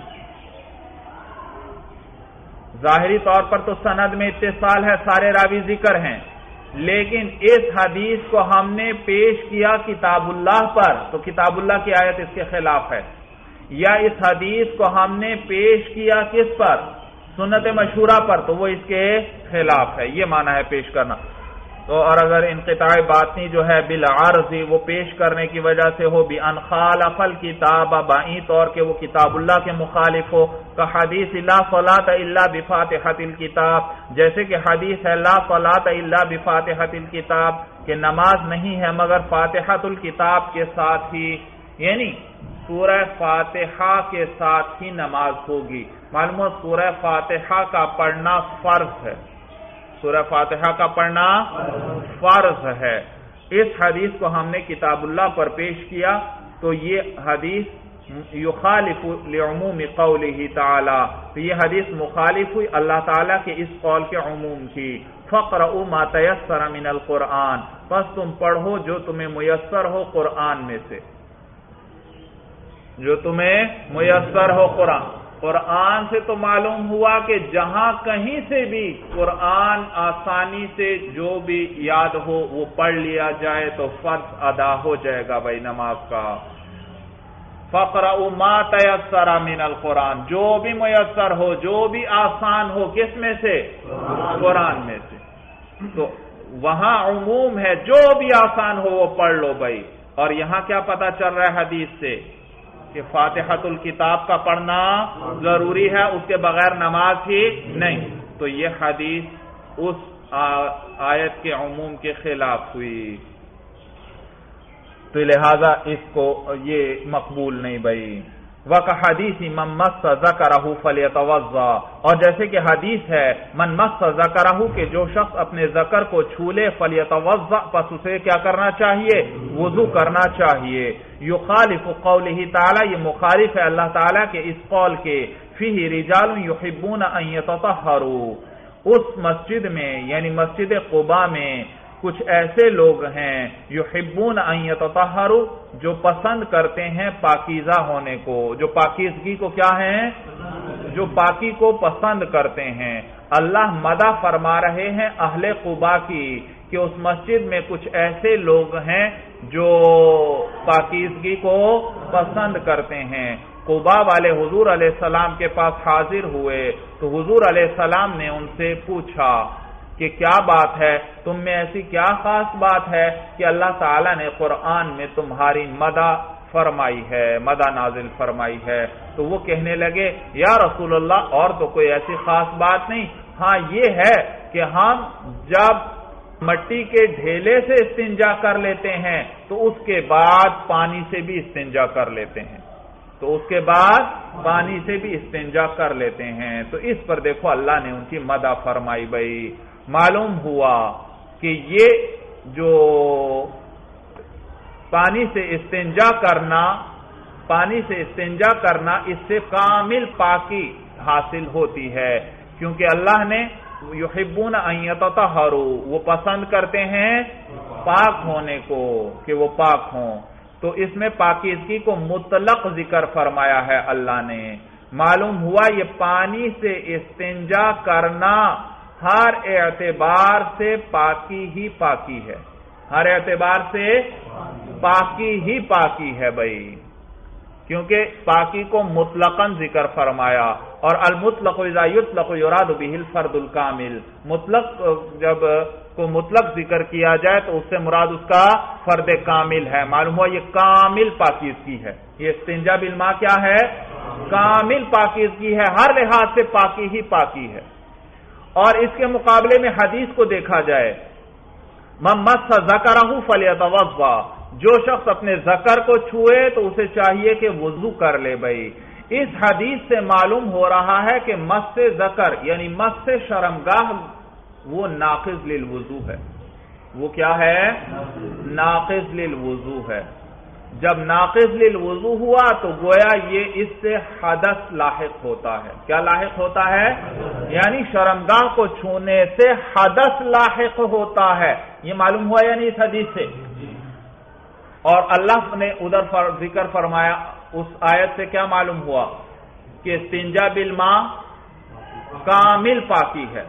ظاہری طور پر تو سند میں اتصال ہے، سارے راوی ذکر ہیں۔ لیکن اس حدیث کو ہم نے پیش کیا کتاب اللہ پر، تو کتاب اللہ کی آیت اس کے خلاف ہے۔ یا اس حدیث کو ہم نے پیش کیا کس پر؟ سنت مشہورہ پر، تو وہ اس کے خلاف ہے۔ یہ مانا ہے پیش کرنا۔ تو اور اگر انقطاع باطنی جو ہے بالعرضی وہ پیش کرنے کی وجہ سے ہو بھی انخال افل کتاب بائیں طور کے وہ کتاب اللہ کے مخالف ہو کہ حدیث اللہ فلاط اللہ بفات حتل کتاب جیسے کہ حدیث ہے اللہ فلاط اللہ بفات حتل کتاب کہ نماز نہیں ہے مگر فاتحت الکتاب کے ساتھ ہی یعنی سورہ فاتحہ کے ساتھ ہی نماز ہوگی۔ معلوم سورہ فاتحہ کا پڑھنا فرض ہے۔ سورہ فاتحہ کا پڑھنا فرض ہے۔ اس حدیث کو ہم نے کتاب اللہ پر پیش کیا تو یہ حدیث یخالف لعموم قوله تعالی۔ تو یہ حدیث مخالف ہوئی اللہ تعالی کے اس قول کے عموم کی فقرؤ ما تیسر من القرآن۔ پس تم پڑھو جو تمہیں میسر ہو قرآن میں سے۔ جو تمہیں میسر ہو قرآن۔ قرآن سے تو معلوم ہوا کہ جہاں کہیں سے بھی قرآن آسانی سے جو بھی یاد ہو وہ پڑھ لیا جائے تو فرض ادا ہو جائے گا بھائی نماز کا۔ فقر ما تیسر من القرآن۔ جو بھی میسر ہو، جو بھی آسان ہو، کس میں سے؟ قرآن میں سے۔ تو وہاں عموم ہے، جو بھی آسان ہو وہ پڑھ لو بھائی۔ اور یہاں کیا پتا چل رہا ہے حدیث سے؟ کہ فاتحت الکتاب کا پڑھنا ضروری ہے، اس کے بغیر نماز ہی نہیں۔ تو یہ حدیث اس آیت کے عموم کے خلاف ہوئی۔ تو لہذا اس کو یہ مقبول نہیں بھائی۔ وق حدیث من مس ذکرہ فلیتوضا اور جیسے کہ حدیث ہے من مس ذکرہ کہ جو شخص اپنے ذکر کو چھولے فلیتوضا پس اسے کیا کرنا چاہیے وضو کرنا چاہیے یخالف قوله تعالی یہ مخالف ہے اللہ تعالی کے اس قول کے فیہ رجال یحبون ان یتطہروا اس مسجد میں یعنی مسجد قباء میں کچھ ایسے لوگ ہیں جو ہبون جو پسند کرتے ہیں پاکیزہ ہونے کو۔ جو پاکیزگی کو کیا ہیں؟ جو پاکی کو پسند کرتے ہیں۔ اللہ مدہ فرما رہے ہیں اہل قبا کی کہ اس مسجد میں کچھ ایسے لوگ ہیں جو پاکیزگی کو پسند کرتے ہیں۔ قبا والے حضور علیہ السلام کے پاس حاضر ہوئے تو حضور علیہ السلام نے ان سے پوچھا کہ کیا بات ہے؟ تم میں ایسی کیا خاص بات ہے کہ اللہ تعالیٰ نے قرآن میں تمہاری مدہ فرمائی ہے، مدہ نازل فرمائی ہے۔ تو وہ کہنے لگے، یا رسول اللہ، اور تو کوئی ایسی خاص بات نہیں۔ ہاں یہ ہے کہ ہم جب مٹی کے ڈھیلے سے استنجا کر لیتے ہیں، تو اس کے بعد پانی سے بھی استنجا کر لیتے ہیں۔ تو اس کے بعد پانی سے بھی استنجا کر لیتے ہیں۔ تو اس پر دیکھو، اللہ نے ان کی مدہ فرمائی بھائی۔ معلوم ہوا کہ یہ جو پانی سے استنجا کرنا، پانی سے استنجا کرنا اس سے کامل پاکی حاصل ہوتی ہے۔ کیونکہ اللہ نے یحبون ہرو وہ پسند کرتے ہیں پاک ہونے کو، کہ وہ پاک ہوں۔ تو اس میں پاکیزگی کو مطلق ذکر فرمایا ہے اللہ نے۔ معلوم ہوا یہ پانی سے استنجا کرنا ہر اعتبار سے پاکی ہی پاکی ہے۔ ہر اعتبار سے پاکی ہی پاکی ہے بھائی۔ کیونکہ پاکی کو مطلق ذکر فرمایا اور المطلق یطلق یراد به الفرد الکامل۔ مطلق، جب کو مطلق ذکر کیا جائے تو اس سے مراد اس کا فرد کامل ہے۔ معلوم ہوا یہ کامل پاکیزگی ہے۔ یہ استنجا بالما کیا ہے؟ کامل پاکیزگی ہے۔ ہر لحاظ سے پاکی ہی پاکی ہے۔ اور اس کے مقابلے میں حدیث کو دیکھا جائے۔ مس زکر فلیت جو شخص اپنے زکر کو چھوئے تو اسے چاہیے کہ وضو کر لے بھائی اس حدیث سے معلوم ہو رہا ہے کہ مس زکر یعنی مس شرمگاہ وہ ناقض للوضو ہے۔ وہ کیا ہے؟ ناقض للوضو ہے۔ جب ناقض للوضو ہوا تو گویا یہ اس سے حدث لاحق ہوتا ہے۔ کیا لاحق ہوتا ہے؟ یعنی شرمگاہ کو چھونے سے حدث لاحق ہوتا ہے۔ یہ معلوم ہوا یعنی اس حدیث سے؟ اور اللہ نے ادھر ذکر فرمایا، اس آیت سے کیا معلوم ہوا؟ کہ استنجا بالما کامل پاکی ہے۔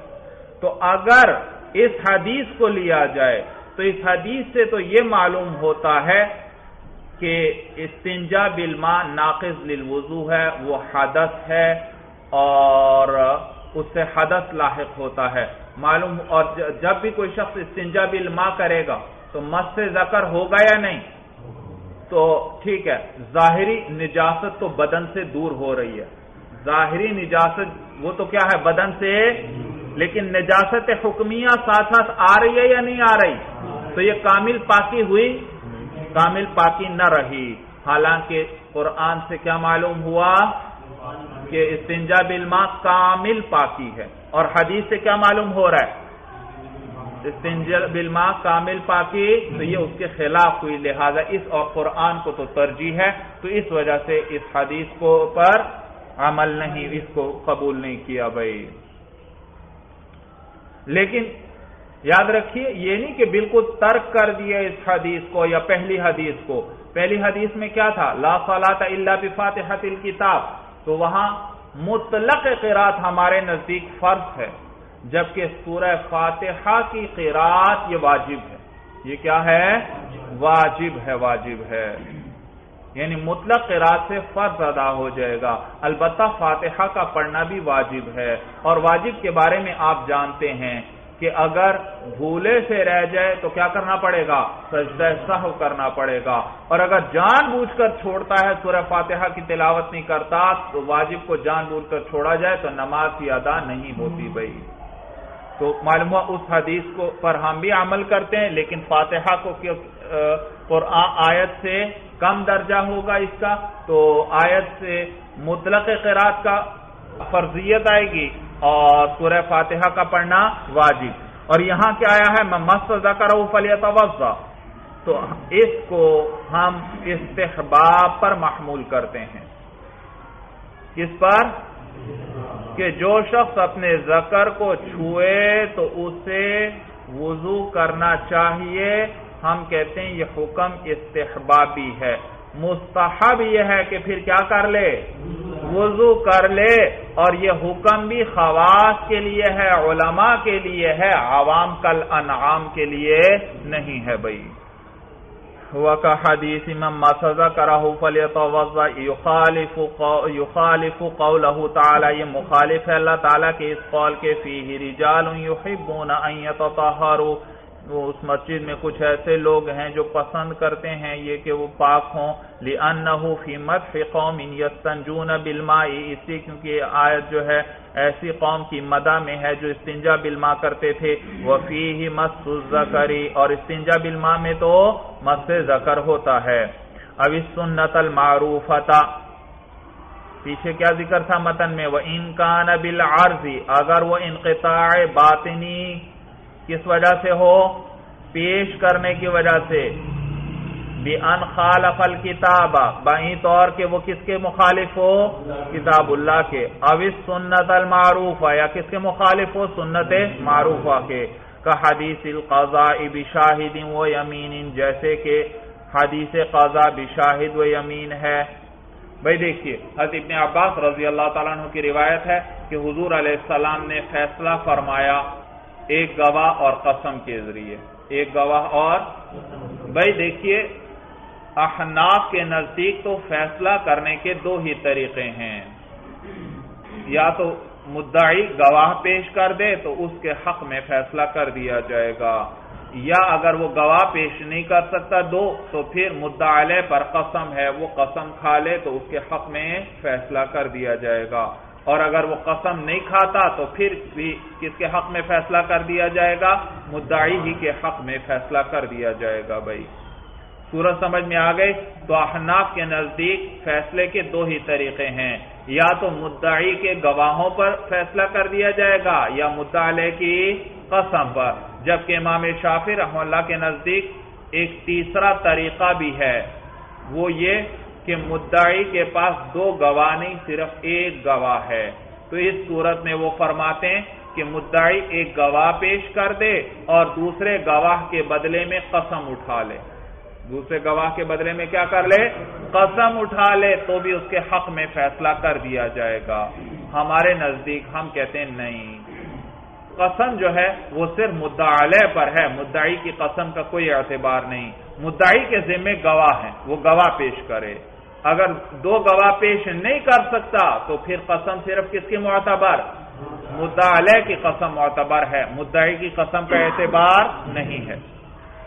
تو اگر اس حدیث کو لیا جائے، تو اس حدیث سے تو یہ معلوم ہوتا ہے کہ استنجا بالما ناقص للوضو ہے، وہ حدث ہے اور اس سے حدث لاحق ہوتا ہے۔ معلوم، اور جب بھی کوئی شخص استنجا بالما کرے گا تو مس سے ذکر ہوگا یا نہیں؟ تو ٹھیک ہے، ظاہری نجاست تو بدن سے دور ہو رہی ہے۔ ظاہری نجاست، وہ تو کیا ہے، بدن سے؟ لیکن نجاست حکمیہ ساتھ ساتھ آ رہی ہے یا نہیں آ رہی؟ تو یہ کامل پاکی ہوئی کامل پاکی نہ رہی۔ حالانکہ قرآن سے کیا معلوم ہوا؟ کہ استنجا بالما کامل پاکی ہے۔ اور حدیث سے کیا معلوم ہو رہا ہے؟ استنجل بالما کامل پاکی، تو یہ اس کے خلاف ہوئی۔ لہذا اس اور قرآن کو تو ترجیح ہے۔ تو اس وجہ سے اس حدیث کو پر عمل نہیں، اس کو قبول نہیں کیا بھائی۔ لیکن یاد رکھیے، یہ نہیں کہ بالکل ترک کر دیا اس حدیث کو یا پہلی حدیث کو۔ پہلی حدیث میں کیا تھا؟ لا صلاة الا بفاتحة الكتاب تو وہاں مطلق قرات ہمارے نزدیک فرض ہے، جبکہ سورہ فاتحہ کی قرات یہ واجب ہے۔ یہ کیا ہے؟ واجب ہے واجب ہے۔ یعنی مطلق قرات سے فرض ادا ہو جائے گا۔ البتہ فاتحہ کا پڑھنا بھی واجب ہے۔ اور واجب کے بارے میں آپ جانتے ہیں۔ کہ اگر بھولے سے رہ جائے تو کیا کرنا پڑے گا؟ سجدہ سہو کرنا پڑے گا۔ اور اگر جان بوجھ کر چھوڑتا ہے، سورہ فاتحہ کی تلاوت نہیں کرتا، تو واجب کو جان بوجھ کر چھوڑا جائے تو نماز کی ادا نہیں ہوتی بھائی۔ تو معلوم ہوا اس حدیث کو پر ہم بھی عمل کرتے ہیں، لیکن فاتحہ کو قرآن آیت سے کم درجہ ہوگا اس کا؟ تو آیت سے مطلق قرآت کا فرضیت آئے گی اور سورہ فاتحہ کا پڑھنا واجب۔ اور یہاں کیا آیا ہے؟ میں مست ذکر فلیت تو اس کو ہم استحباب پر محمول کرتے ہیں۔ کس پر؟ کہ جو شخص اپنے زکر کو چھوئے تو اسے وضو کرنا چاہیے۔ ہم کہتے ہیں یہ حکم استحبابی ہے۔ مستحب یہ ہے کہ پھر کیا کر لے؟ وضو کر لے اور یہ حکم بھی خواص کے لیے ہے، علماء کے لیے ہے، عوام کل انعام کے لیے نہیں ہے بھائی۔ ہوا کا حدیث امام مسزا کرہ فلیتوضا یخالف یخالف قوله تعالی، یہ مخالف ہے، اللہ تعالی کے اس قول کے فیہ رجال یحبون ان یتطہروا وہ اس مسجد میں کچھ ایسے لوگ ہیں جو پسند کرتے ہیں یہ کہ وہ پاک ہوں۔ لِأَنَّهُ فِي مَدْحِ قَوْمٍ يَسْتَنْجُونَ بِالْمَاءِ، اس لیے کیونکہ یہ آیت جو ہے ایسی قوم کی مدہ میں ہے جو استنجا بالماء کرتے تھے۔ وَفِيهِ مَسُّ الزَّكَرِ اور استنجا بالماء میں تو مس ذکر ہوتا ہے۔ اب السنت المعروفتا پیچھے کیا ذکر تھا متن میں؟ وہ انکان بالعرضی اگر وہ انقطاع باطنی کس وجہ سے ہو؟ پیش کرنے کی وجہ سے۔ بھی ان خالف الکتاب بائیں طور کے وہ کس کے مخالف ہو؟ کتاب اللہ کے۔ اوس سنت المعروف یا کس کے مخالف ہو؟ سنت معروف کے۔ کا حدیث القضاء بشاہد و یمین، جیسے کہ حدیث قضاء بشاہد و یمین ہے۔ بھائی دیکھیے، حضرت ابن عباس رضی اللہ تعالیٰ عنہ کی روایت ہے کہ حضور علیہ السلام نے فیصلہ فرمایا۔ ایک گواہ اور قسم کے ذریعے۔ ایک گواہ اور بھائی دیکھیے، احناف کے نزدیک تو فیصلہ کرنے کے دو ہی طریقے ہیں۔ یا تو مدعی گواہ پیش کر دے تو اس کے حق میں فیصلہ کر دیا جائے گا، یا اگر وہ گواہ پیش نہیں کر سکتا دو، تو پھر مدعلے پر قسم ہے، وہ قسم کھا لے تو اس کے حق میں فیصلہ کر دیا جائے گا۔ اور اگر وہ قسم نہیں کھاتا تو پھر بھی کس کے حق میں فیصلہ کر دیا جائے گا؟ مدعی ہی کے حق میں فیصلہ کر دیا جائے گا بھائی۔ سورج سمجھ میں آ گئی تو احناف کے نزدیک فیصلے کے دو ہی طریقے ہیں۔ یا تو مدعی کے گواہوں پر فیصلہ کر دیا جائے گا یا مطالعے کی قسم پر۔ جبکہ امام شافی رحم اللہ کے نزدیک ایک تیسرا طریقہ بھی ہے۔ وہ یہ کہ مدعی کے پاس دو گواہ نہیں، صرف ایک گواہ ہے۔ تو اس صورت میں وہ فرماتے ہیں کہ مدعی ایک گواہ پیش کر دے اور دوسرے گواہ کے بدلے میں قسم اٹھا لے۔ دوسرے گواہ کے بدلے میں کیا کر لے؟ قسم اٹھا لے، تو بھی اس کے حق میں فیصلہ کر دیا جائے گا۔ ہمارے نزدیک ہم کہتے ہیں نہیں۔ قسم جو ہے، وہ صرف مدعلے پر ہے۔ مدعی کی قسم کا کوئی اعتبار نہیں۔ مدعی کے ذمے گواہ ہیں، وہ گواہ پیش کرے۔ اگر دو گواہ پیش نہیں کر سکتا تو پھر قسم صرف کس کی معتبر؟ مدعلے کی قسم معتبر ہے۔ مدعی کی قسم کا اعتبار نہیں ہے۔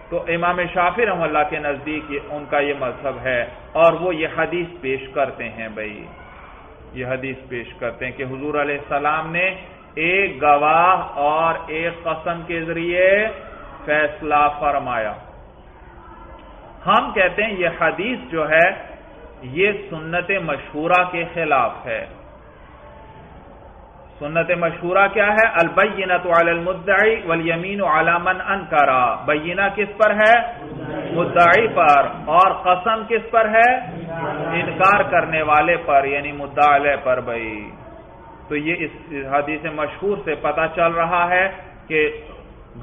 تو امام شافی رحم اللہ کے نزدیک ان کا یہ مذہب ہے اور وہ یہ حدیث پیش کرتے ہیں بھائی۔ یہ حدیث پیش کرتے ہیں کہ حضور علیہ السلام نے ایک گواہ اور ایک قسم کے ذریعے فیصلہ فرمایا۔ ہم کہتے ہیں یہ حدیث جو ہے یہ سنت مشہورہ کے خلاف ہے۔ سنت مشہورہ کیا ہے؟ البینت علی المدعی والیمین علی من انکرا بینہ کس پر ہے؟ مدعی پر۔ اور قسم کس پر ہے؟ انکار کرنے والے پر یعنی مدعلے پر بھائی۔ تو یہ اس حدیث مشہور سے پتا چل رہا ہے کہ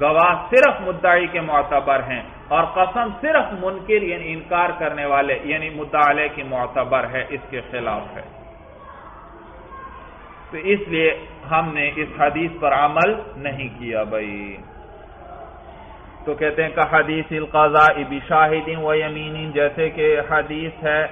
گواہ صرف مدعی کے معتبر ہیں اور قسم صرف منکر یعنی انکار کرنے والے یعنی مدعلے کی معتبر ہے اس کے خلاف ہے۔ تو اس لیے ہم نے اس حدیث پر عمل نہیں کیا بھائی۔ تو کہتے ہیں کہ حدیث القضاء بشاہدین و یمین، جیسے کہ حدیث ہے،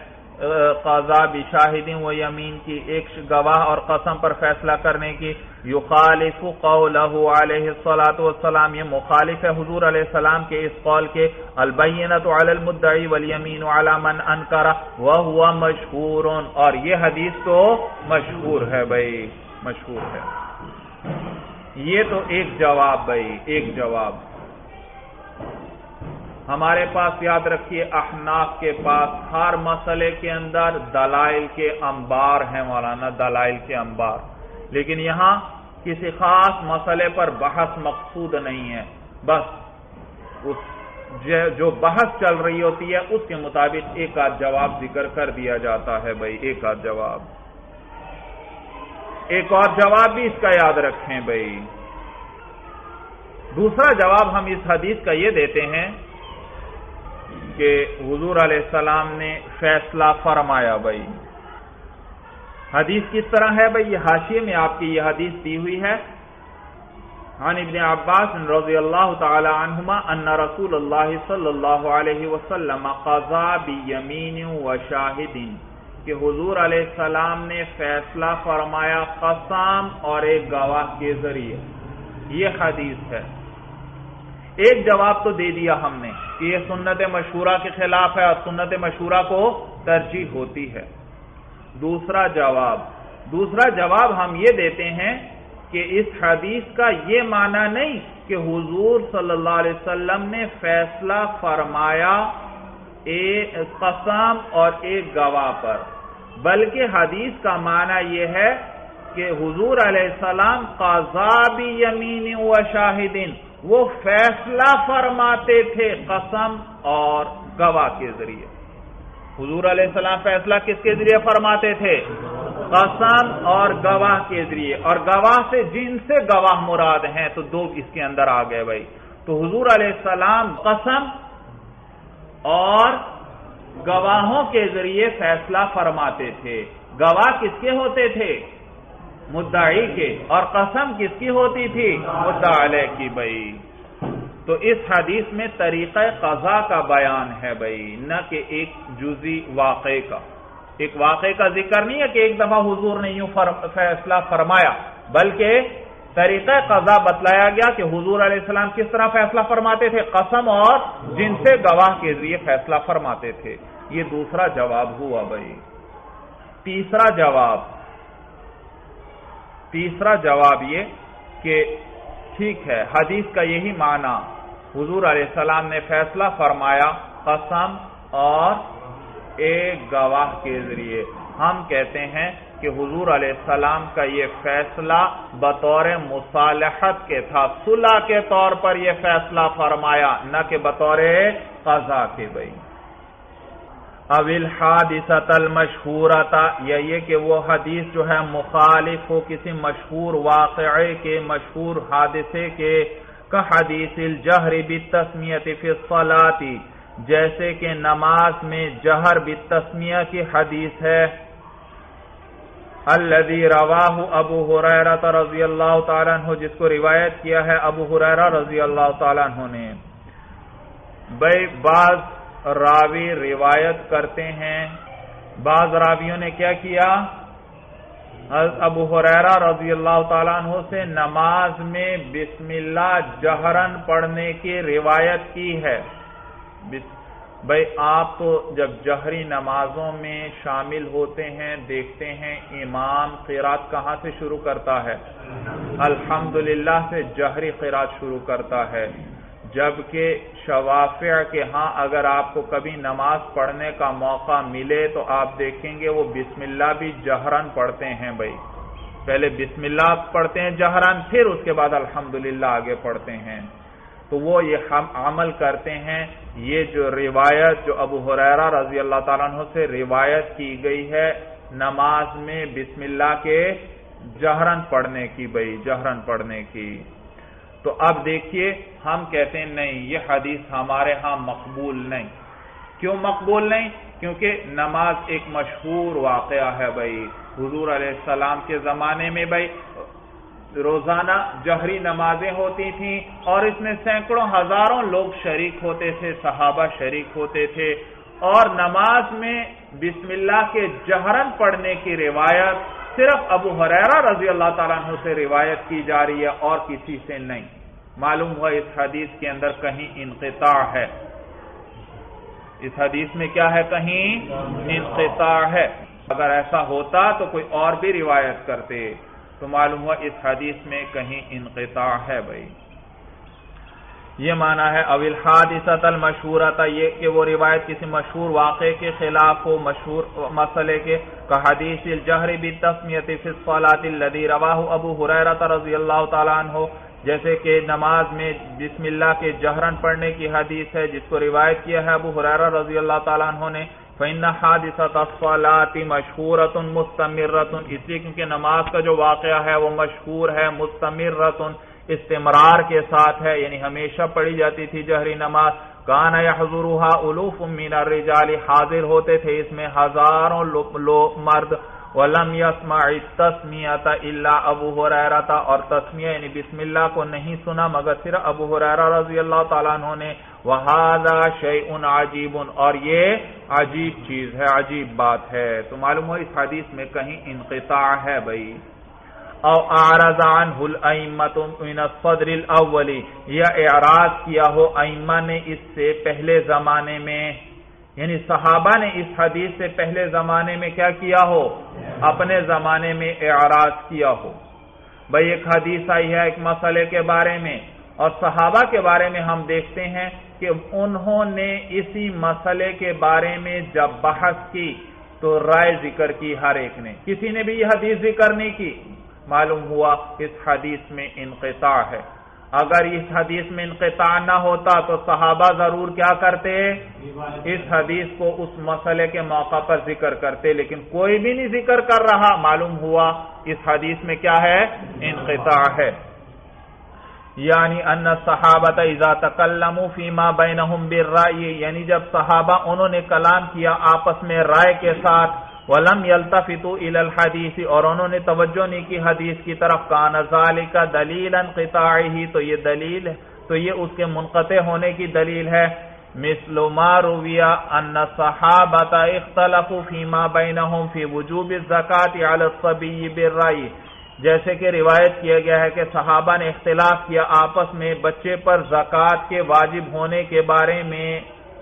قضاء بشاہدین و یمین کی ایک گواہ اور قسم پر فیصلہ کرنے کی۔ یخالف قولہ علیہ الصلاة والسلام، یہ مخالف ہے حضور علیہ السلام کے اس قول کے البینت علی المدعی والیمین علی من انکر، وہو مشہور، اور یہ حدیث تو مشہور ہے بھائی، مشہور ہے۔ یہ تو ایک جواب بھائی، ایک جواب۔ ہمارے پاس یاد رکھیے، احناف کے پاس ہر مسئلے کے اندر دلائل کے انبار ہیں مولانا، دلائل کے انبار۔ لیکن یہاں کسی خاص مسئلے پر بحث مقصود نہیں ہے۔ بس اس جو بحث چل رہی ہوتی ہے، اس کے مطابق ایک آدھ جواب ذکر کر دیا جاتا ہے بھائی، ایک آدھ جواب۔ ایک اور جواب بھی اس کا یاد رکھیں بھائی۔ دوسرا جواب ہم اس حدیث کا یہ دیتے ہیں کہ حضور علیہ السلام نے فیصلہ فرمایا بھائی۔ حدیث کس طرح ہے بھائی؟ یہ حاشیے میں آپ کی یہ حدیث دی ہوئی ہے۔ عن ابن عباس رضی اللہ تعالی عنہما ان رسول اللہ صلی اللہ علیہ وسلم قضا بیمین و شاہدین کہ حضور علیہ السلام نے فیصلہ فرمایا قسم اور ایک گواہ کے ذریعے۔ یہ حدیث ہے۔ ایک جواب تو دے دیا ہم نے کہ یہ سنت مشہورہ کے خلاف ہے اور سنت مشہورہ کو ترجیح ہوتی ہے۔ دوسرا جواب۔ دوسرا جواب ہم یہ دیتے ہیں کہ اس حدیث کا یہ معنی نہیں کہ حضور صلی اللہ علیہ وسلم نے فیصلہ فرمایا ایک قسم اور ایک گواہ پر۔ بلکہ حدیث کا معنی یہ ہے کہ حضور علیہ السلام قضابی یمین و شاہدین، وہ فیصلہ فرماتے تھے قسم اور گواہ کے ذریعے۔ حضور علیہ السلام فیصلہ کس کے ذریعے فرماتے تھے؟ قسم اور گواہ کے ذریعے۔ اور گواہ سے جن سے گواہ مراد ہیں، تو دو اس کے اندر آ گئے بھائی۔ تو حضور علیہ السلام قسم اور گواہوں کے ذریعے فیصلہ فرماتے تھے۔ گواہ کس کے ہوتے تھے؟ مدعی کے۔ اور قسم کس کی ہوتی تھی؟ مدعلے کی بھائی۔ تو اس حدیث میں طریقہ قضا کا بیان ہے بھائی، نہ کہ ایک جزی واقع کا۔ ایک واقعے کا ذکر نہیں ہے کہ ایک دفعہ حضور نے یوں فیصلہ فرمایا، بلکہ طریقہ قضا بتلایا گیا کہ حضور علیہ السلام کس طرح فیصلہ فرماتے تھے، قسم اور جن سے گواہ کے ذریعے فیصلہ فرماتے تھے۔ یہ دوسرا جواب ہوا بھائی۔ تیسرا جواب تیسرا جواب یہ کہ ٹھیک ہے۔ حدیث کا یہی معنی، حضور علیہ السلام نے فیصلہ فرمایا، قسم اور ایک گواہ کے ذریعے۔ ہم کہتے ہیں کہ حضور علیہ السلام کا یہ فیصلہ بطور مصالحت کے تھا۔ صلح کے طور پر یہ فیصلہ فرمایا، نہ کہ بطور قضا کے بھائی اول حادثت المشہورتا یا یہ کہ وہ حدیث جو ہے مخالف ہو کسی مشہور واقعے کے، مشہور حادثے کے، کا حدیث الجہر بالتسمیت فی الصلاتی جیسے کہ نماز میں جہر بالتسمیہ کی حدیث ہے۔ الذي رواہ ابو حریرہ رضی اللہ تعالیٰ عنہ، جس کو روایت کیا ہے ابو حریرہ رضی اللہ تعالیٰ عنہ نے۔ بھئی بعض راوی روایت کرتے ہیں۔ بعض راویوں نے کیا کیا؟ ابو حریرہ رضی اللہ تعالیٰ عنہ سے نماز میں بسم اللہ جہرن پڑھنے کی روایت کی ہے۔ بھائی آپ تو جب جہری نمازوں میں شامل ہوتے ہیں، دیکھتے ہیں امام قیرات کہاں سے شروع کرتا ہے؟ الحمدللہ سے جہری قیرات شروع کرتا ہے۔ جبکہ شوافع کے ہاں اگر آپ کو کبھی نماز پڑھنے کا موقع ملے تو آپ دیکھیں گے وہ بسم اللہ بھی جہرن پڑھتے ہیں بھائی۔ پہلے بسم اللہ پڑھتے ہیں جہرن، پھر اس کے بعد الحمدللہ آگے پڑھتے ہیں۔ تو وہ یہ عمل کرتے ہیں۔ یہ جو روایت جو ابو حریرہ رضی اللہ تعالیٰ عنہ سے روایت کی گئی ہے، نماز میں بسم اللہ کے جہرن پڑھنے کی بھائی، جہرن پڑھنے کی۔ تو اب دیکھیے، ہم کہتے ہیں نہیں، یہ حدیث ہمارے ہاں مقبول نہیں۔ کیوں مقبول نہیں؟ کیونکہ نماز ایک مشہور واقعہ ہے بھائی۔ حضور علیہ السلام کے زمانے میں بھائی، روزانہ جہری نمازیں ہوتی تھیں اور اس میں سینکڑوں ہزاروں لوگ شریک ہوتے تھے، صحابہ شریک ہوتے تھے۔ اور نماز میں بسم اللہ کے جہرن پڑھنے کی روایت صرف ابو حریرہ رضی اللہ تعالیٰ عنہ سے روایت کی جا رہی ہے اور کسی سے نہیں۔ معلوم ہوا اس حدیث کے اندر کہیں انقطاع ہے۔ اس حدیث میں کیا ہے کہیں؟ انقطاع ہے۔ اگر ایسا ہوتا تو کوئی اور بھی روایت کرتے۔ تو معلوم ہوا اس حدیث میں کہیں انقطاع ہے بھائی۔ یہ مانا ہے اول حادثت المشہور تھا یہ کہ وہ روایت کسی مشہور واقعے کے خلاف ہو، مشہور مسئلے کے کہ حدیث الجہر بالتسمیت فی الصلاة الذي رواہ ابو حریرہ رضی اللہ تعالیٰ عنہ، جیسے کہ نماز میں بسم اللہ کے جہرن پڑھنے کی حدیث ہے، جس کو روایت کیا ہے ابو حریرہ رضی اللہ تعالیٰ عنہ نے فن حادثت الصلاۃ مشہورۃ مستمرۃ اس لیے کیونکہ نماز کا جو واقعہ ہے وہ مشہور ہے، مستمرۃ استمرار کے ساتھ ہے یعنی ہمیشہ پڑھی جاتی تھی جہری نماز۔ کان يحضرها الوف من الرجال، حاضر ہوتے تھے اس میں ہزاروں لوگ مرد۔ ولم يسمع التسمیۃ الا ابو ہریرہ اور تسمیہ یعنی بسم اللہ کو نہیں سنا، مگر صرف ابو ہریرہ رضی اللہ تعالیٰ عنہ نے۔ وہذا شیء عجیب اور یہ عجیب چیز ہے، عجیب بات ہے۔ تو معلوم ہو، اس حدیث میں کہیں انقطاع ہے بھائی۔ او اعرض عنہ الائمت من الصدر الاولی یا اعراض کیا ہو ائمہ نے اس سے پہلے زمانے میں؟ یعنی صحابہ نے اس حدیث سے پہلے زمانے میں کیا کیا ہو؟ اپنے زمانے میں اعراض کیا ہو۔ بھئی ایک حدیث آئی ہے ایک مسئلے کے بارے میں، اور صحابہ کے بارے میں ہم دیکھتے ہیں کہ انہوں نے اسی مسئلے کے بارے میں جب بحث کی تو رائے ذکر کی ہر ایک نے۔ کسی نے بھی یہ حدیث ذکر نہیں کی؟ معلوم ہوا اس حدیث میں انقطاع ہے۔ اگر اس حدیث میں انقطاع نہ ہوتا تو صحابہ ضرور کیا کرتے؟ اس حدیث کو اس مسئلے کے موقع پر ذکر کرتے، لیکن کوئی بھی نہیں ذکر کر رہا۔ معلوم ہوا اس حدیث میں کیا ہے؟ انقطاع ہے۔ یعنی ان صحابت اذا تکلموا فیما بینہم بالرأی یعنی جب صحابہ انہوں نے کلام کیا آپس میں رائے کے ساتھ ولم يلتفتوا الى الحدیث اور انہوں نے توجہ نہیں کی حدیث کی طرف، کان ذالک دلیلا قطاعه تو یہ دلیل، تو یہ اس کے منقطع ہونے کی دلیل ہے۔ مثل ما رویا ان صحابت اختلفوا فيما بینہم فی وجوب الزکاة على الصبی بالرأی۔ جیسے کہ روایت کیا گیا ہے کہ صحابہ نے اختلاف کیا آپس میں بچے پر زکوٰۃ کے واجب ہونے کے بارے میں۔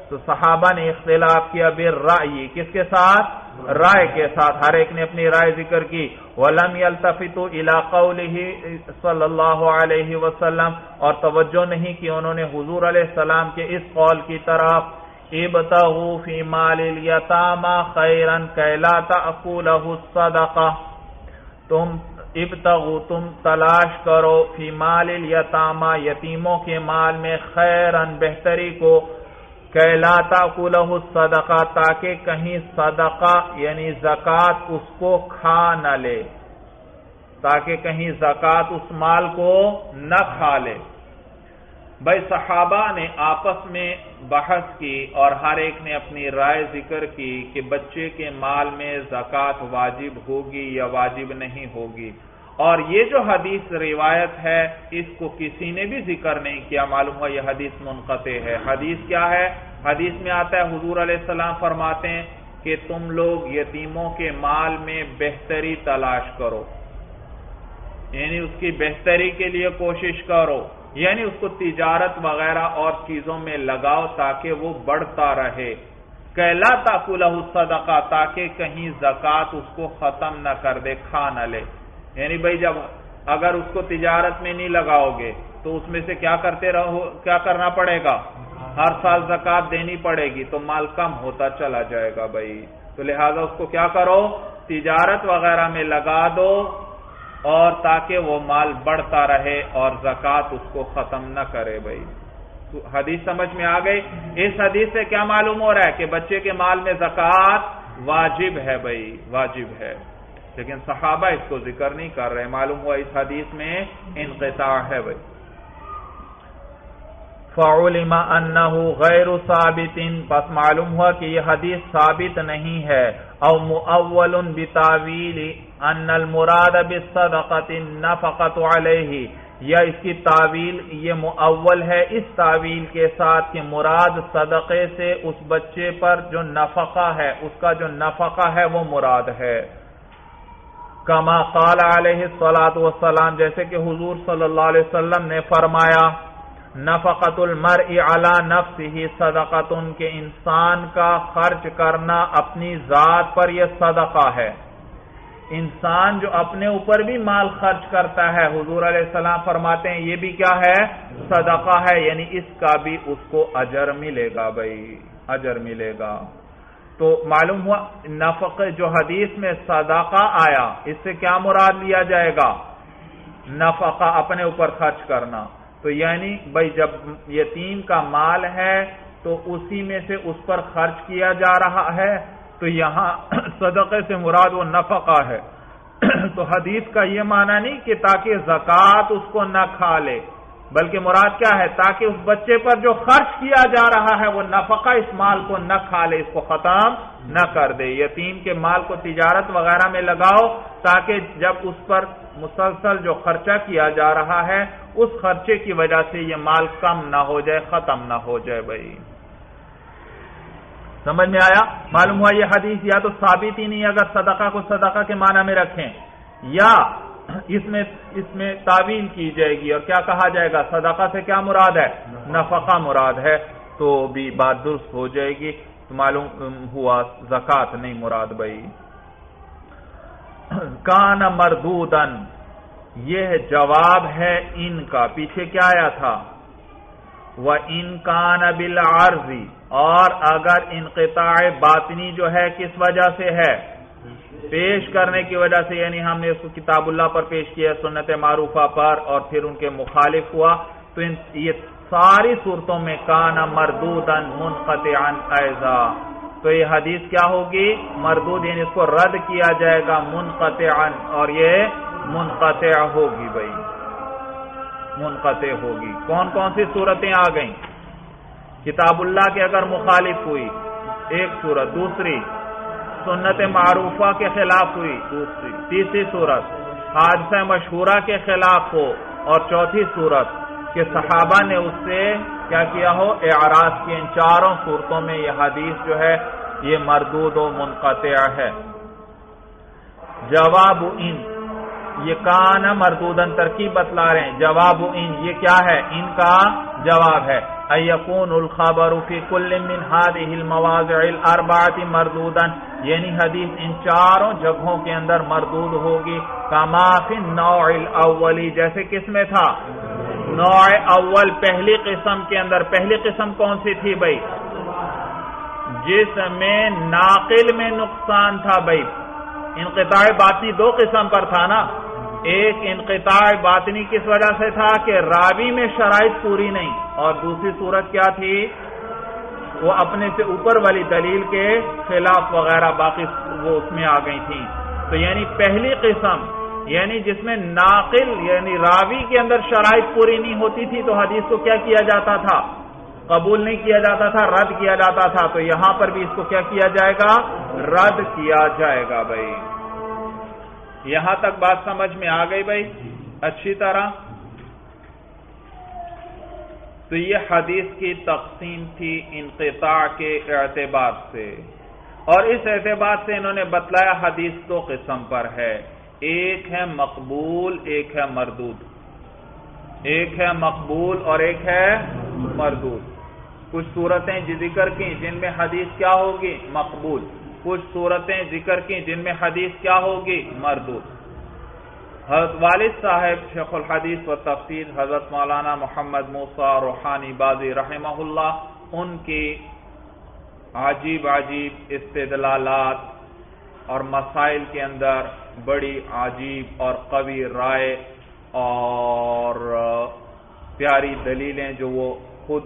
تو صحابہ نے اختلاف کیا بے رائے کس کے ساتھ؟ رائے کے ساتھ۔ ہر ایک نے اپنی رائے ذکر کی۔ ولم الطفیت علاقہ صلی اللہ علیہ وسلم۔ اور توجہ نہیں کی انہوں نے حضور علیہ السلام کے اس قول کی طرف۔ ابتغوا فی مال الیتاما خیرا کیلا تأکولہ الصدقہ۔ تم ابتغو تم تلاش کرو فی مال الیتاما یتیموں کے مال میں خیرن، بہتری کو۔ کہلاتا کلہ صدقہ تاکہ کہیں صدقہ یعنی زکوٰۃ اس کو کھا نہ لے، تاکہ کہیں زکوٰۃ اس مال کو نہ کھا لے۔ بھائی صحابہ نے آپس میں بحث کی اور ہر ایک نے اپنی رائے ذکر کی کہ بچے کے مال میں زکوٰۃ واجب ہوگی یا واجب نہیں ہوگی۔ اور یہ جو حدیث روایت ہے، اس کو کسی نے بھی ذکر نہیں کیا، معلوم ہوا یہ حدیث منقطع ہے۔ حدیث کیا ہے؟ حدیث میں آتا ہے، حضور علیہ السلام فرماتے ہیں کہ تم لوگ یتیموں کے مال میں بہتری تلاش کرو۔ یعنی اس کی بہتری کے لیے کوشش کرو۔ یعنی اس کو تجارت وغیرہ اور چیزوں میں لگاؤ تاکہ وہ بڑھتا رہے۔ کہلا تاکلہ صدقہ، تاکہ کہیں زکوٰۃ اس کو ختم نہ کر دے، کھا نہ لے۔ یعنی بھائی جب اگر اس کو تجارت میں نہیں لگاؤ گے تو اس میں سے کیا کرتے رہو، کیا کرنا پڑے گا؟ ہر سال زکات دینی پڑے گی، تو مال کم ہوتا چلا جائے گا بھائی۔ تو لہذا اس کو کیا کرو؟ تجارت وغیرہ میں لگا دو اور تاکہ وہ مال بڑھتا رہے اور زکات اس کو ختم نہ کرے بھائی۔ حدیث سمجھ میں آ گئی؟ اس حدیث سے کیا معلوم ہو رہا ہے کہ بچے کے مال میں زکات واجب ہے بھائی، واجب ہے۔ لیکن صحابہ اس کو ذکر نہیں کر رہے، معلوم ہوا اس حدیث میں انقطاع ہے بھائی۔ فعلم انه غیر ثابت پس معلوم ہوا کہ یہ حدیث ثابت نہیں ہے۔ او مؤول بتاویل ان المراد بالصدقه النفقه علیہ۔ یا اس کی تعویل یہ مؤول ہے اس تعویل کے ساتھ کہ مراد صدقے سے اس بچے پر جو نفقہ ہے، اس کا جو نفقہ ہے وہ مراد ہے۔ کما قال علیہ السلاۃ والسلام، جیسے کہ حضور صلی اللہ علیہ وسلم نے فرمایا نفقت المرء علی نفسه صدقۃ کے انسان کا خرچ کرنا اپنی ذات پر یہ صدقہ ہے۔ انسان جو اپنے اوپر بھی مال خرچ کرتا ہے، حضور علیہ السلام فرماتے ہیں، یہ بھی کیا ہے؟ صدقہ ہے یعنی اس کا بھی اس کو اجر ملے گا بھائی، اجر ملے گا۔ تو معلوم ہوا نفق جو حدیث میں صدقہ آیا، اس سے کیا مراد لیا جائے گا؟ نفقہ اپنے اوپر خرچ کرنا۔ تو یعنی بھائی جب یتیم کا مال ہے تو اسی میں سے اس پر خرچ کیا جا رہا ہے، تو یہاں صدقے سے مراد وہ نفقہ ہے۔ تو حدیث کا یہ معنی نہیں کہ تاکہ زکوٰۃ اس کو نہ کھا لے۔ بلکہ مراد کیا ہے؟ تاکہ اس بچے پر جو خرچ کیا جا رہا ہے، وہ نفقہ اس مال کو نہ کھا لے، اس کو ختم نہ کر دے۔ یتیم کے مال کو تجارت وغیرہ میں لگاؤ تاکہ جب اس پر مسلسل جو خرچہ کیا جا رہا ہے، اس خرچے کی وجہ سے یہ مال کم نہ ہو جائے، ختم نہ ہو جائے بھائی۔ سمجھ میں آیا؟ معلوم ہوا یہ حدیث یا تو ثابت ہی نہیں، اگر صدقہ کو صدقہ کے معنی میں رکھیں، یا اس میں اس میں تعویل کی جائے گی اور کیا کہا جائے گا؟ صدقہ سے کیا مراد ہے؟ نفقہ. مراد ہے تو بھی بات درست ہو جائے گی۔ تو معلوم ہوا زکات نہیں مراد بھائی۔ کان مردودن یہ جواب ہے ان کا۔ پیچھے کیا آیا تھا؟ وہ ان کان بل اور اگر انقطاع باطنی جو ہے کس وجہ سے ہے؟ پیش کرنے کی وجہ سے یعنی ہم نے اس کو کتاب اللہ پر پیش کیا، سنت معروفہ پر اور پھر ان کے مخالف ہوا۔ تو یہ ساری صورتوں میں کانا مردود منقطع ایزا۔ تو یہ حدیث کیا ہوگی؟ مردود یعنی اس کو رد کیا جائے گا منقطع اور یہ منقطع ہوگی بھائی۔ منقطع ہوگی۔ کون کون سی صورتیں آ گئیں؟ کتاب اللہ کے اگر مخالف ہوئی، ایک صورت، دوسری۔ سنت معروفہ کے خلاف ہوئی۔ تیسری صورت۔ حادثہ مشہورہ کے خلاف ہو۔ اور چوتھی صورت کہ صحابہ نے اس سے کیا کیا ہو؟ اعراض کی ان چاروں صورتوں میں یہ حدیث جو ہے یہ مردود و منقطع ہے۔ جواب ان یہ کان مردودن ترکیب بتلا رہے ہیں۔ جواب ان، یہ کیا ہے؟ ان کا جواب ہے۔ ایقون الخبر فی کل من هذه المواضع الاربعه مردودا یعنی حدیث ان چاروں جگہوں کے اندر مردود ہوگی۔ کما فی النوع الاولی، جیسے کس میں تھا؟ نوع اول، پہلی قسم کے اندر۔ پہلی قسم کون سی تھی بھائی؟ جس میں ناقل میں نقصان تھا بھائی۔ انقطاع باطنی دو قسم پر تھا نا۔ ایک انقطاع باطنی کس وجہ سے تھا کہ رابی میں شرائط پوری نہیں اور دوسری صورت کیا تھی؟ وہ اپنے سے اوپر والی دلیل کے خلاف وغیرہ باقی وہ اس میں آ گئی تھی تو یعنی پہلی قسم یعنی جس میں ناقل یعنی راوی کے اندر شرائط پوری نہیں ہوتی تھی تو حدیث کو کیا کیا جاتا تھا؟ قبول نہیں کیا جاتا تھا، رد کیا جاتا تھا۔ تو یہاں پر بھی اس کو کیا کیا جائے گا؟ رد کیا جائے گا بھائی۔ یہاں تک بات سمجھ میں آ گئی بھائی؟ اچھی طرح۔ تو یہ حدیث کی تقسیم تھی انقطاع کے اعتبار سے۔ اور اس اعتبار سے انہوں نے بتلایا حدیث دو قسم پر ہے۔ ایک ہے مقبول، ایک ہے مردود۔ ایک ہے مقبول اور ایک ہے مردود۔ کچھ صورتیں ذکر کی جن میں حدیث کیا ہوگی؟ مقبول۔ کچھ صورتیں ذکر کی جن میں حدیث کیا ہوگی؟ مردود۔ حضرت والد صاحب شیخ الحدیث و تفسیر حضرت مولانا محمد موسا روحانی بازی رحمہ اللہ، ان کی عجیب عجیب استدلالات اور مسائل کے اندر بڑی عجیب اور قوی رائے اور پیاری دلیلیں جو وہ خود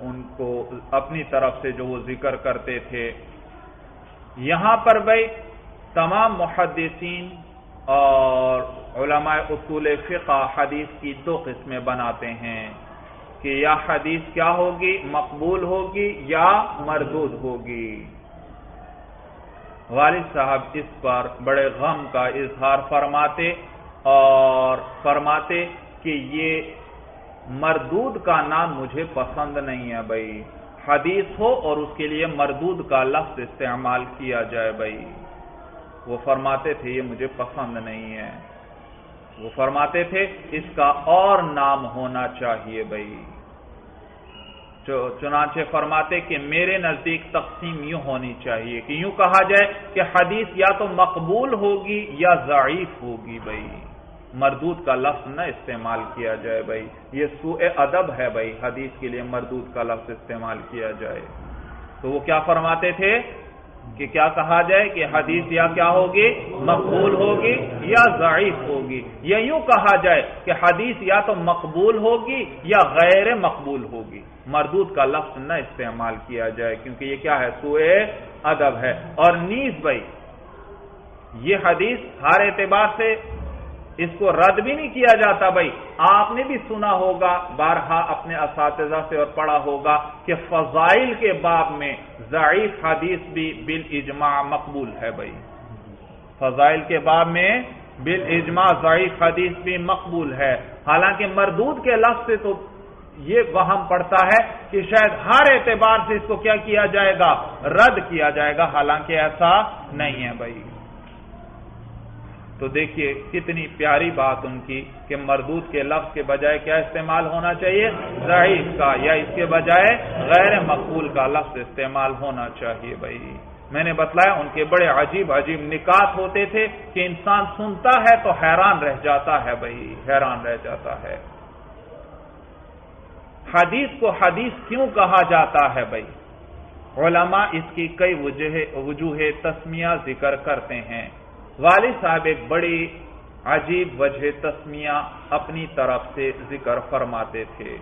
ان کو اپنی طرف سے جو وہ ذکر کرتے تھے۔ یہاں پر بھائی تمام محدثین اور علماء اصول فقہ حدیث کی دو قسمیں بناتے ہیں کہ یا حدیث کیا ہوگی؟ مقبول ہوگی یا مردود ہوگی؟ والد صاحب اس پر بڑے غم کا اظہار فرماتے اور فرماتے کہ یہ مردود کا نام مجھے پسند نہیں ہے بھائی۔ حدیث ہو اور اس کے لیے مردود کا لفظ استعمال کیا جائے بھائی۔ وہ فرماتے تھے، یہ مجھے پسند نہیں ہے۔ وہ فرماتے تھے، اس کا اور نام ہونا چاہیے بھائی۔ چنانچہ فرماتے کہ میرے نزدیک تقسیم یوں ہونی چاہیے کہ یوں کہا جائے کہ حدیث یا تو مقبول ہوگی یا ضعیف ہوگی بھائی۔ مردود کا لفظ نہ استعمال کیا جائے بھائی۔ یہ سوء ادب ہے بھائی، حدیث کے لیے مردود کا لفظ استعمال کیا جائے۔ تو وہ کیا فرماتے تھے کہ کیا کہا جائے کہ حدیث یا کیا ہوگی؟ مقبول ہوگی یا ضعیف ہوگی؟ یا یوں کہا جائے کہ حدیث یا تو مقبول ہوگی یا غیر مقبول ہوگی۔ مردود کا لفظ نہ استعمال کیا جائے کیونکہ یہ کیا ہے؟ سوئے ادب ہے۔ اور نیز بھائی، یہ حدیث ہر اعتبار سے اس کو رد بھی نہیں کیا جاتا بھائی۔ آپ نے بھی سنا ہوگا، بارہا اپنے اساتذہ سے اور پڑھا ہوگا کہ فضائل کے باب میں ضعیف حدیث بھی بال اجماع مقبول ہے بھائی۔ فضائل کے باب میں بال اجماع ضعیف حدیث بھی مقبول ہے۔ حالانکہ مردود کے لفظ سے تو یہ وہم پڑتا ہے کہ شاید ہر اعتبار سے اس کو کیا کیا جائے گا؟ رد کیا جائے گا۔ حالانکہ ایسا نہیں ہے بھائی۔ تو دیکھیے کتنی پیاری بات ان کی کہ مردود کے لفظ کے بجائے کیا استعمال ہونا چاہیے؟ ضعیف کا، یا اس کے بجائے غیر مقبول کا لفظ استعمال ہونا چاہیے بھائی۔ میں نے بتلایا ان کے بڑے عجیب عجیب نکات ہوتے تھے کہ انسان سنتا ہے تو حیران رہ جاتا ہے بھائی، حیران رہ جاتا ہے۔ حدیث کو حدیث کیوں کہا جاتا ہے بھائی؟ علماء اس کی کئی وجوہ تسمیہ ذکر کرتے ہیں۔ والد صاحب ایک بڑی عجیب وجہ تسمیہ اپنی طرف سے ذکر فرماتے تھے۔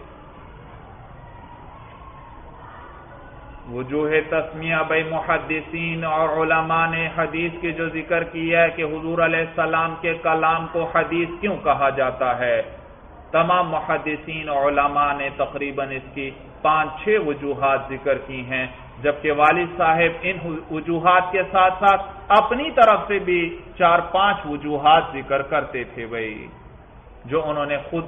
وجوہ تسمیہ بھائی محدثین اور علماء نے حدیث کے جو ذکر کیا ہے کہ حضور علیہ السلام کے کلام کو حدیث کیوں کہا جاتا ہے؟ تمام محدثین اور علماء نے تقریباً اس کی پانچ چھ وجوہات ذکر کی ہیں۔ جبکہ والد صاحب ان وجوہات کے ساتھ ساتھ اپنی طرف سے بھی چار پانچ وجوہات ذکر کرتے تھے بھائی جو انہوں نے خود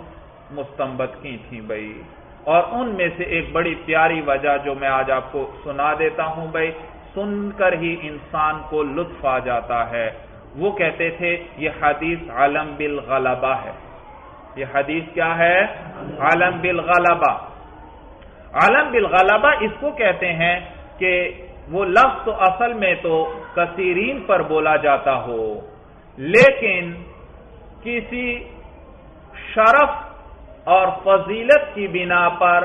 مستمبت کی تھی بھائی اور ان میں سے ایک بڑی پیاری وجہ جو میں آج آپ کو سنا دیتا ہوں بھائی سن کر ہی انسان کو لطف آ جاتا ہے۔ وہ کہتے تھے، یہ حدیث عالم بالغلبہ ہے۔ یہ حدیث کیا ہے؟ عالم بالغلبہ۔ عالم بالغلبہ اس کو کہتے ہیں کہ وہ لفظ تو اصل میں تو کثیرین پر بولا جاتا ہو، لیکن کسی شرف اور فضیلت کی بنا پر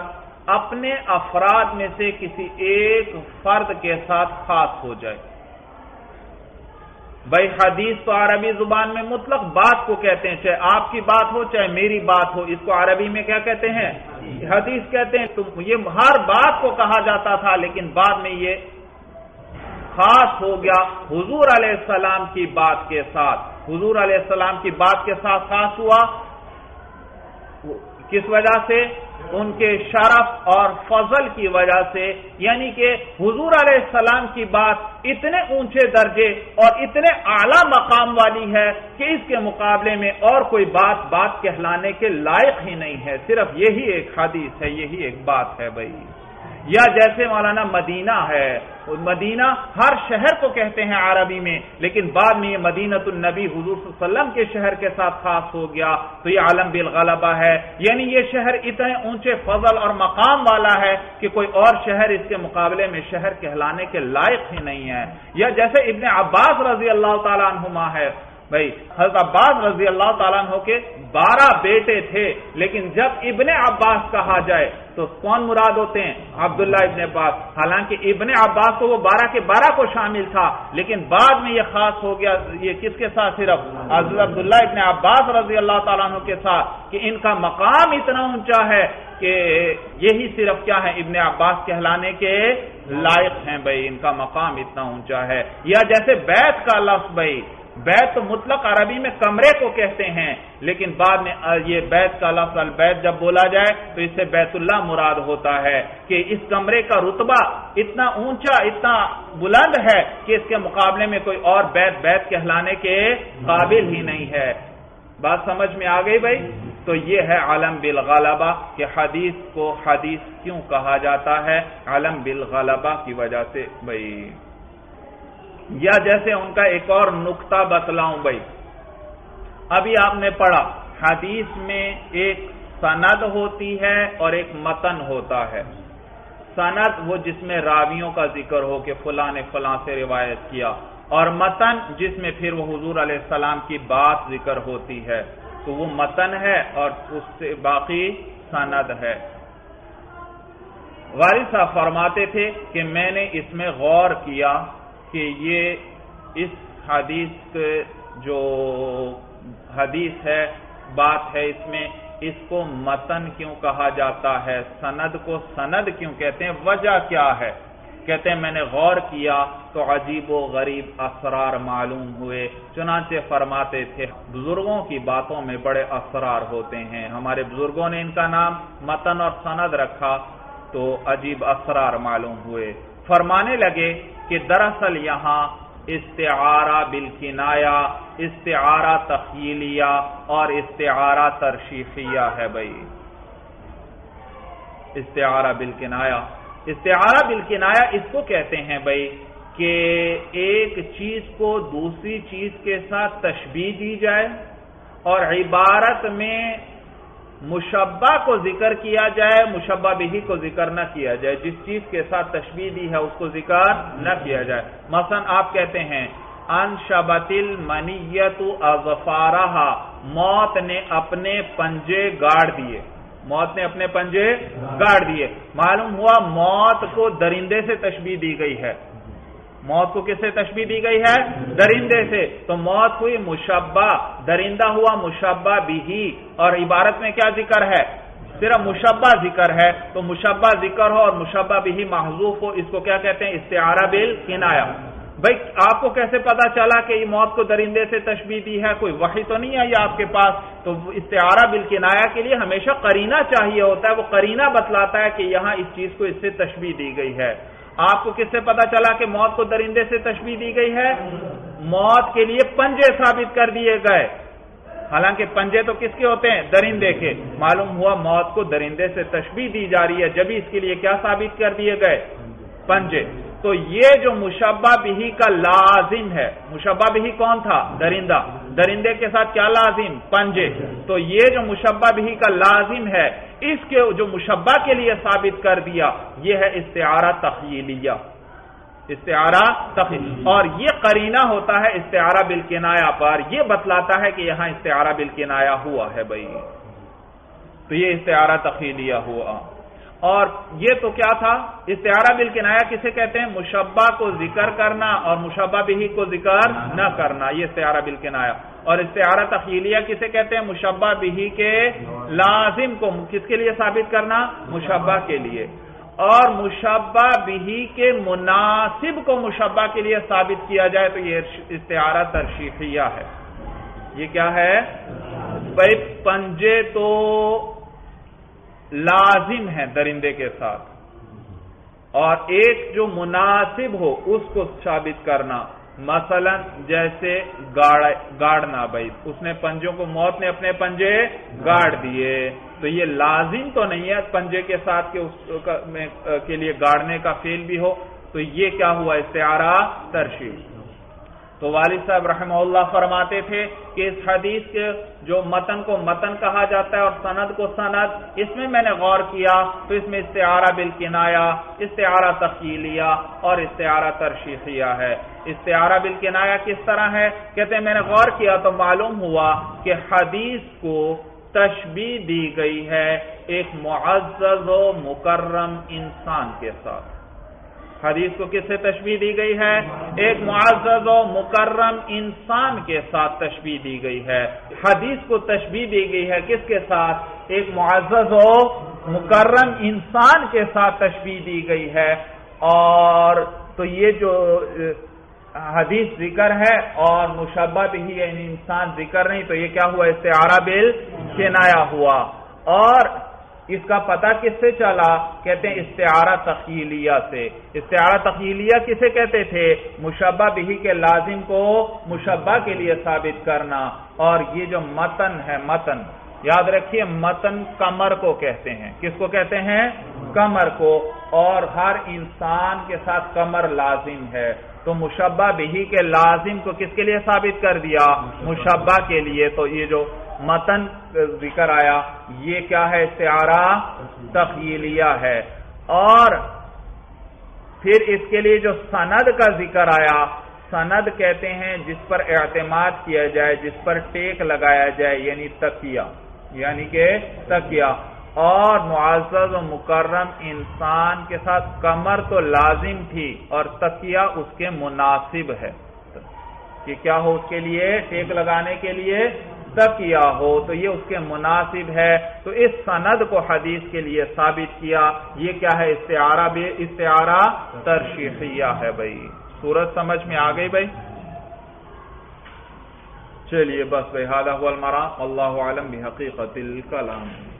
اپنے افراد میں سے کسی ایک فرد کے ساتھ خاص ہو جائے۔ بھائی حدیث تو عربی زبان میں مطلق بات کو کہتے ہیں، چاہے آپ کی بات ہو، چاہے میری بات ہو، اس کو عربی میں کیا کہتے ہیں؟ حدیث کہتے ہیں۔ تو یہ ہر بات کو کہا جاتا تھا، لیکن بعد میں یہ خاص ہو گیا حضور علیہ السلام کی بات کے ساتھ۔ حضور علیہ السلام کی بات کے ساتھ خاص ہوا۔ کس وجہ سے؟ ان کے شرف اور فضل کی وجہ سے یعنی کہ حضور علیہ السلام کی بات اتنے اونچے درجے اور اتنے اعلی مقام والی ہے کہ اس کے مقابلے میں اور کوئی بات بات کہلانے کے لائق ہی نہیں ہے۔ صرف یہی ایک حدیث ہے، یہی ایک بات ہے بھائی۔ یا جیسے مولانا مدینہ ہے، مدینہ ہر شہر کو کہتے ہیں عربی میں، لیکن بعد میں یہ مدینہ النبی حضور صلی اللہ علیہ وسلم کے شہر کے ساتھ خاص ہو گیا، تو یہ عالم بالغلبہ ہے۔ یعنی یہ شہر اتنے اونچے فضل اور مقام والا ہے کہ کوئی اور شہر اس کے مقابلے میں شہر کہلانے کے لائق ہی نہیں ہے۔ یا جیسے ابن عباس رضی اللہ تعالیٰ عنہما ہے بھائی، حضرت عباس رضی اللہ تعالیٰ عنہ کے بارہ بیٹے تھے، لیکن جب ابن عباس کہا جائے تو کون مراد ہوتے ہیں؟ عبداللہ ابن عباس۔ حالانکہ ابن عباس تو وہ بارہ کے بارہ کو شامل تھا، لیکن بعد میں یہ خاص ہو گیا، یہ کس کے ساتھ؟ صرف عبداللہ ابن عباس رضی اللہ تعالیٰ عنہ کے ساتھ، کہ ان کا مقام اتنا اونچا ہے کہ یہی صرف کیا ہے، ابن عباس کہلانے کے لائق ہیں بھائی، ان کا مقام اتنا اونچا ہے۔ یا جیسے بیت کا لفظ بھائی بیت تو مطلق عربی میں کمرے کو کہتے ہیں، لیکن بعد میں یہ بیت کا لفظ البیت جب بولا جائے تو اس سے بیت اللہ مراد ہوتا ہے کہ اس کمرے کا رتبہ اتنا اونچا، اتنا بلند ہے کہ اس کے مقابلے میں کوئی اور بیت بیت کہلانے کے قابل ہی نہیں ہے۔ بات سمجھ میں آ گئی بھائی؟ تو یہ ہے عالم بالغلبہ کہ حدیث کو حدیث کیوں کہا جاتا ہے؟ عالم بالغلبہ کی وجہ سے۔ بھائی یا جیسے ان کا ایک اور نقطہ بتلاؤں بھائی۔ ابھی آپ نے پڑھا، حدیث میں ایک سند ہوتی ہے اور ایک متن ہوتا ہے۔ سند وہ جس میں راویوں کا ذکر ہو کہ فلاں نے فلاں سے روایت کیا۔ اور متن جس میں پھر وہ حضور علیہ السلام کی بات ذکر ہوتی ہے۔ تو وہ متن ہے اور اس سے باقی سند ہے۔ والد صاحب فرماتے تھے کہ میں نے اس میں غور کیا۔ کہ یہ اس حدیث جو حدیث ہے، بات ہے اس میں، اس کو متن کیوں کہا جاتا ہے؟ سند کو سند کیوں کہتے ہیں؟ وجہ کیا ہے؟ کہتے ہیں، میں نے غور کیا تو عجیب و غریب اسرار معلوم ہوئے۔ چنانچہ فرماتے تھے، بزرگوں کی باتوں میں بڑے اسرار ہوتے ہیں۔ ہمارے بزرگوں نے ان کا نام متن اور سند رکھا تو عجیب اسرار معلوم ہوئے۔ فرمانے لگے کہ دراصل یہاں استعارہ بالکنایا استعارہ تخیلیہ اور استعارہ ترشیفیہ ہے بھائی۔ استعارہ بالکنایا استعارہ بالکنایا اس کو کہتے ہیں بھائی کہ ایک چیز کو دوسری چیز کے ساتھ تشبیح دی جائے اور عبارت میں مشبہ کو ذکر کیا جائے، مشبہ بھی کو ذکر نہ کیا جائے۔ جس چیز کے ساتھ تشبیح دی ہے، اس کو ذکر نہ کیا جائے۔ مثلا آپ کہتے ہیں، ان شبتل منیت اظفارہ موت نے اپنے پنجے گاڑ دیے۔ موت نے اپنے پنجے گاڑ دیے۔ معلوم ہوا، موت کو درندے سے تشبیح دی گئی ہے۔ موت کو کس سے تشبیح دی گئی ہے؟ درندے سے۔ تو موت ہوئی مشبہ، درندہ ہوا مشبہ بھی اور عبارت میں کیا ذکر ہے؟ صرف مشبہ ذکر ہے۔ تو مشبہ ذکر ہو اور مشبہ بھی محضوف ہو، اس کو کیا کہتے ہیں؟ استعارہ بل کنایا بھائی، آپ کو کیسے پتا چلا کہ یہ موت کو درندے سے تشبیح دی ہے؟ کوئی وحی تو نہیں آئی آپ کے پاس؟ تو استعارہ بل کنایا کے لیے ہمیشہ قرینہ چاہیے ہوتا ہے، وہ قرینہ بتلاتا ہے کہ یہاں اس چیز کو اس سے تشبیح دی گئی ہے۔ آپ کو کس سے پتا چلا کہ موت کو درندے سے تشبیح دی گئی ہے؟ موت کے لیے پنجے ثابت کر دیے گئے۔ حالانکہ پنجے تو کس کے ہوتے ہیں؟ درندے کے۔ معلوم ہوا موت کو درندے سے تشبیح دی جا رہی ہے، جب اس کے لیے کیا ثابت کر دیے گئے؟ پنجے۔ تو یہ جو مشبہ بھی کا لازم ہے، مشبہ بھی کون تھا؟ درندہ۔ درندے کے ساتھ کیا لازم؟ پنجے۔ تو یہ جو مشبہ بھی کا لازم ہے، اس کے جو مشبہ کے لیے ثابت کر دیا، یہ ہے استعارہ تخیلیہ استعارہ تخیل اور یہ قرینہ ہوتا ہے استعارہ بالکنایا پر۔ یہ بتلاتا ہے کہ یہاں استعارہ بالکنایا ہوا ہے بھائی۔ تو یہ استعارہ تخیلیہ ہوا۔ اور یہ تو کیا تھا؟ استعارہ بل کنایا کسے کہتے ہیں؟ مشبہ کو ذکر کرنا اور مشبہ بھی کو ذکر نہ کرنا، یہ استعارہ بل کنایا اور استعارہ تخیلیہ کسے کہتے ہیں؟ مشبہ بھی کے لازم کو کس کے لیے ثابت کرنا؟ مشبہ کے لیے۔ اور مشبہ بھی کے مناسب کو مشبہ کے لیے ثابت کیا جائے تو یہ استعارہ ترشیفیہ ہے۔ یہ کیا ہے؟ بھائی پنجے تو لازم ہے درندے کے ساتھ۔ اور ایک جو مناسب ہو، اس کو ثابت کرنا۔ مثلا جیسے گاڑنا بھائی، اس نے پنجوں کو، موت نے اپنے پنجے گاڑ دیے۔ تو یہ لازم تو نہیں ہے پنجے کے ساتھ کے اس کے لیے گاڑنے کا فیل بھی ہو۔ تو یہ کیا ہوا؟ استعارہ ترشیل تو والد صاحب رحمہ اللہ فرماتے تھے کہ اس حدیث کے جو متن کو متن کہا جاتا ہے اور سند کو سند، اس میں میں نے غور کیا، تو اس میں استعارہ بالکنایا استعارہ تخیلیہ اور استعارہ ترشیخیہ ہے۔ استعارہ بالکنایا کس طرح ہے؟ کہتے ہیں میں نے غور کیا تو معلوم ہوا کہ حدیث کو تشبیح دی گئی ہے ایک معزز و مکرم انسان کے ساتھ۔ حدیث کو کس سے تشبیح دی گئی ہے؟ ایک معزز و مکرم انسان کے ساتھ تشبیح دی گئی ہے۔ حدیث کو تشبیح دی گئی ہے کس کے ساتھ؟ ایک معزز و مکرم انسان کے ساتھ تشبیح دی گئی ہے۔ اور تو یہ جو حدیث ذکر ہے اور مشبہ بھی یعنی انسان ذکر نہیں، تو یہ کیا ہوا؟ اس سے آرا بل کنایا ہوا۔ اور اس کا پتہ کس سے چلا؟ کہتے ہیں استعارہ تخیلیہ سے۔ استعارہ تخیلیہ کسے کہتے تھے؟ مشبہ بھی کے لازم کو مشبہ کے لیے ثابت کرنا۔ اور یہ جو متن ہے متن یاد رکھیے متن کمر کو کہتے ہیں۔ کس کو کہتے ہیں؟ کمر کو۔ اور ہر انسان کے ساتھ کمر لازم ہے۔ تو مشبہ بھی کے لازم کو کس کے لیے ثابت کر دیا؟ مشبہ کے لیے۔ تو یہ جو متن ذکر آیا، یہ کیا ہے؟ استعارہ تخیلیہ ہے۔ اور پھر اس کے لیے جو سند کا ذکر آیا، سند کہتے ہیں جس پر اعتماد کیا جائے، جس پر ٹیک لگایا جائے یعنی تکیہ یعنی کہ تکیہ اور معزز و مکرم انسان کے ساتھ کمر تو لازم تھی اور تکیہ اس کے مناسب ہے۔ کہ کیا ہو اس کے لیے؟ ٹیک لگانے کے لیے کیا ہو، تو یہ اس کے مناسب ہے۔ تو اس سند کو حدیث کے لیے ثابت کیا۔ یہ کیا ہے؟ استعارہ بھی، استعارہ ترشیخیہ ہے بھائی۔ سورج سمجھ میں آ گئی بھائی؟ چلیے بس بھائی المرا اللہ عالم بحقیقت حقیقت الکلام۔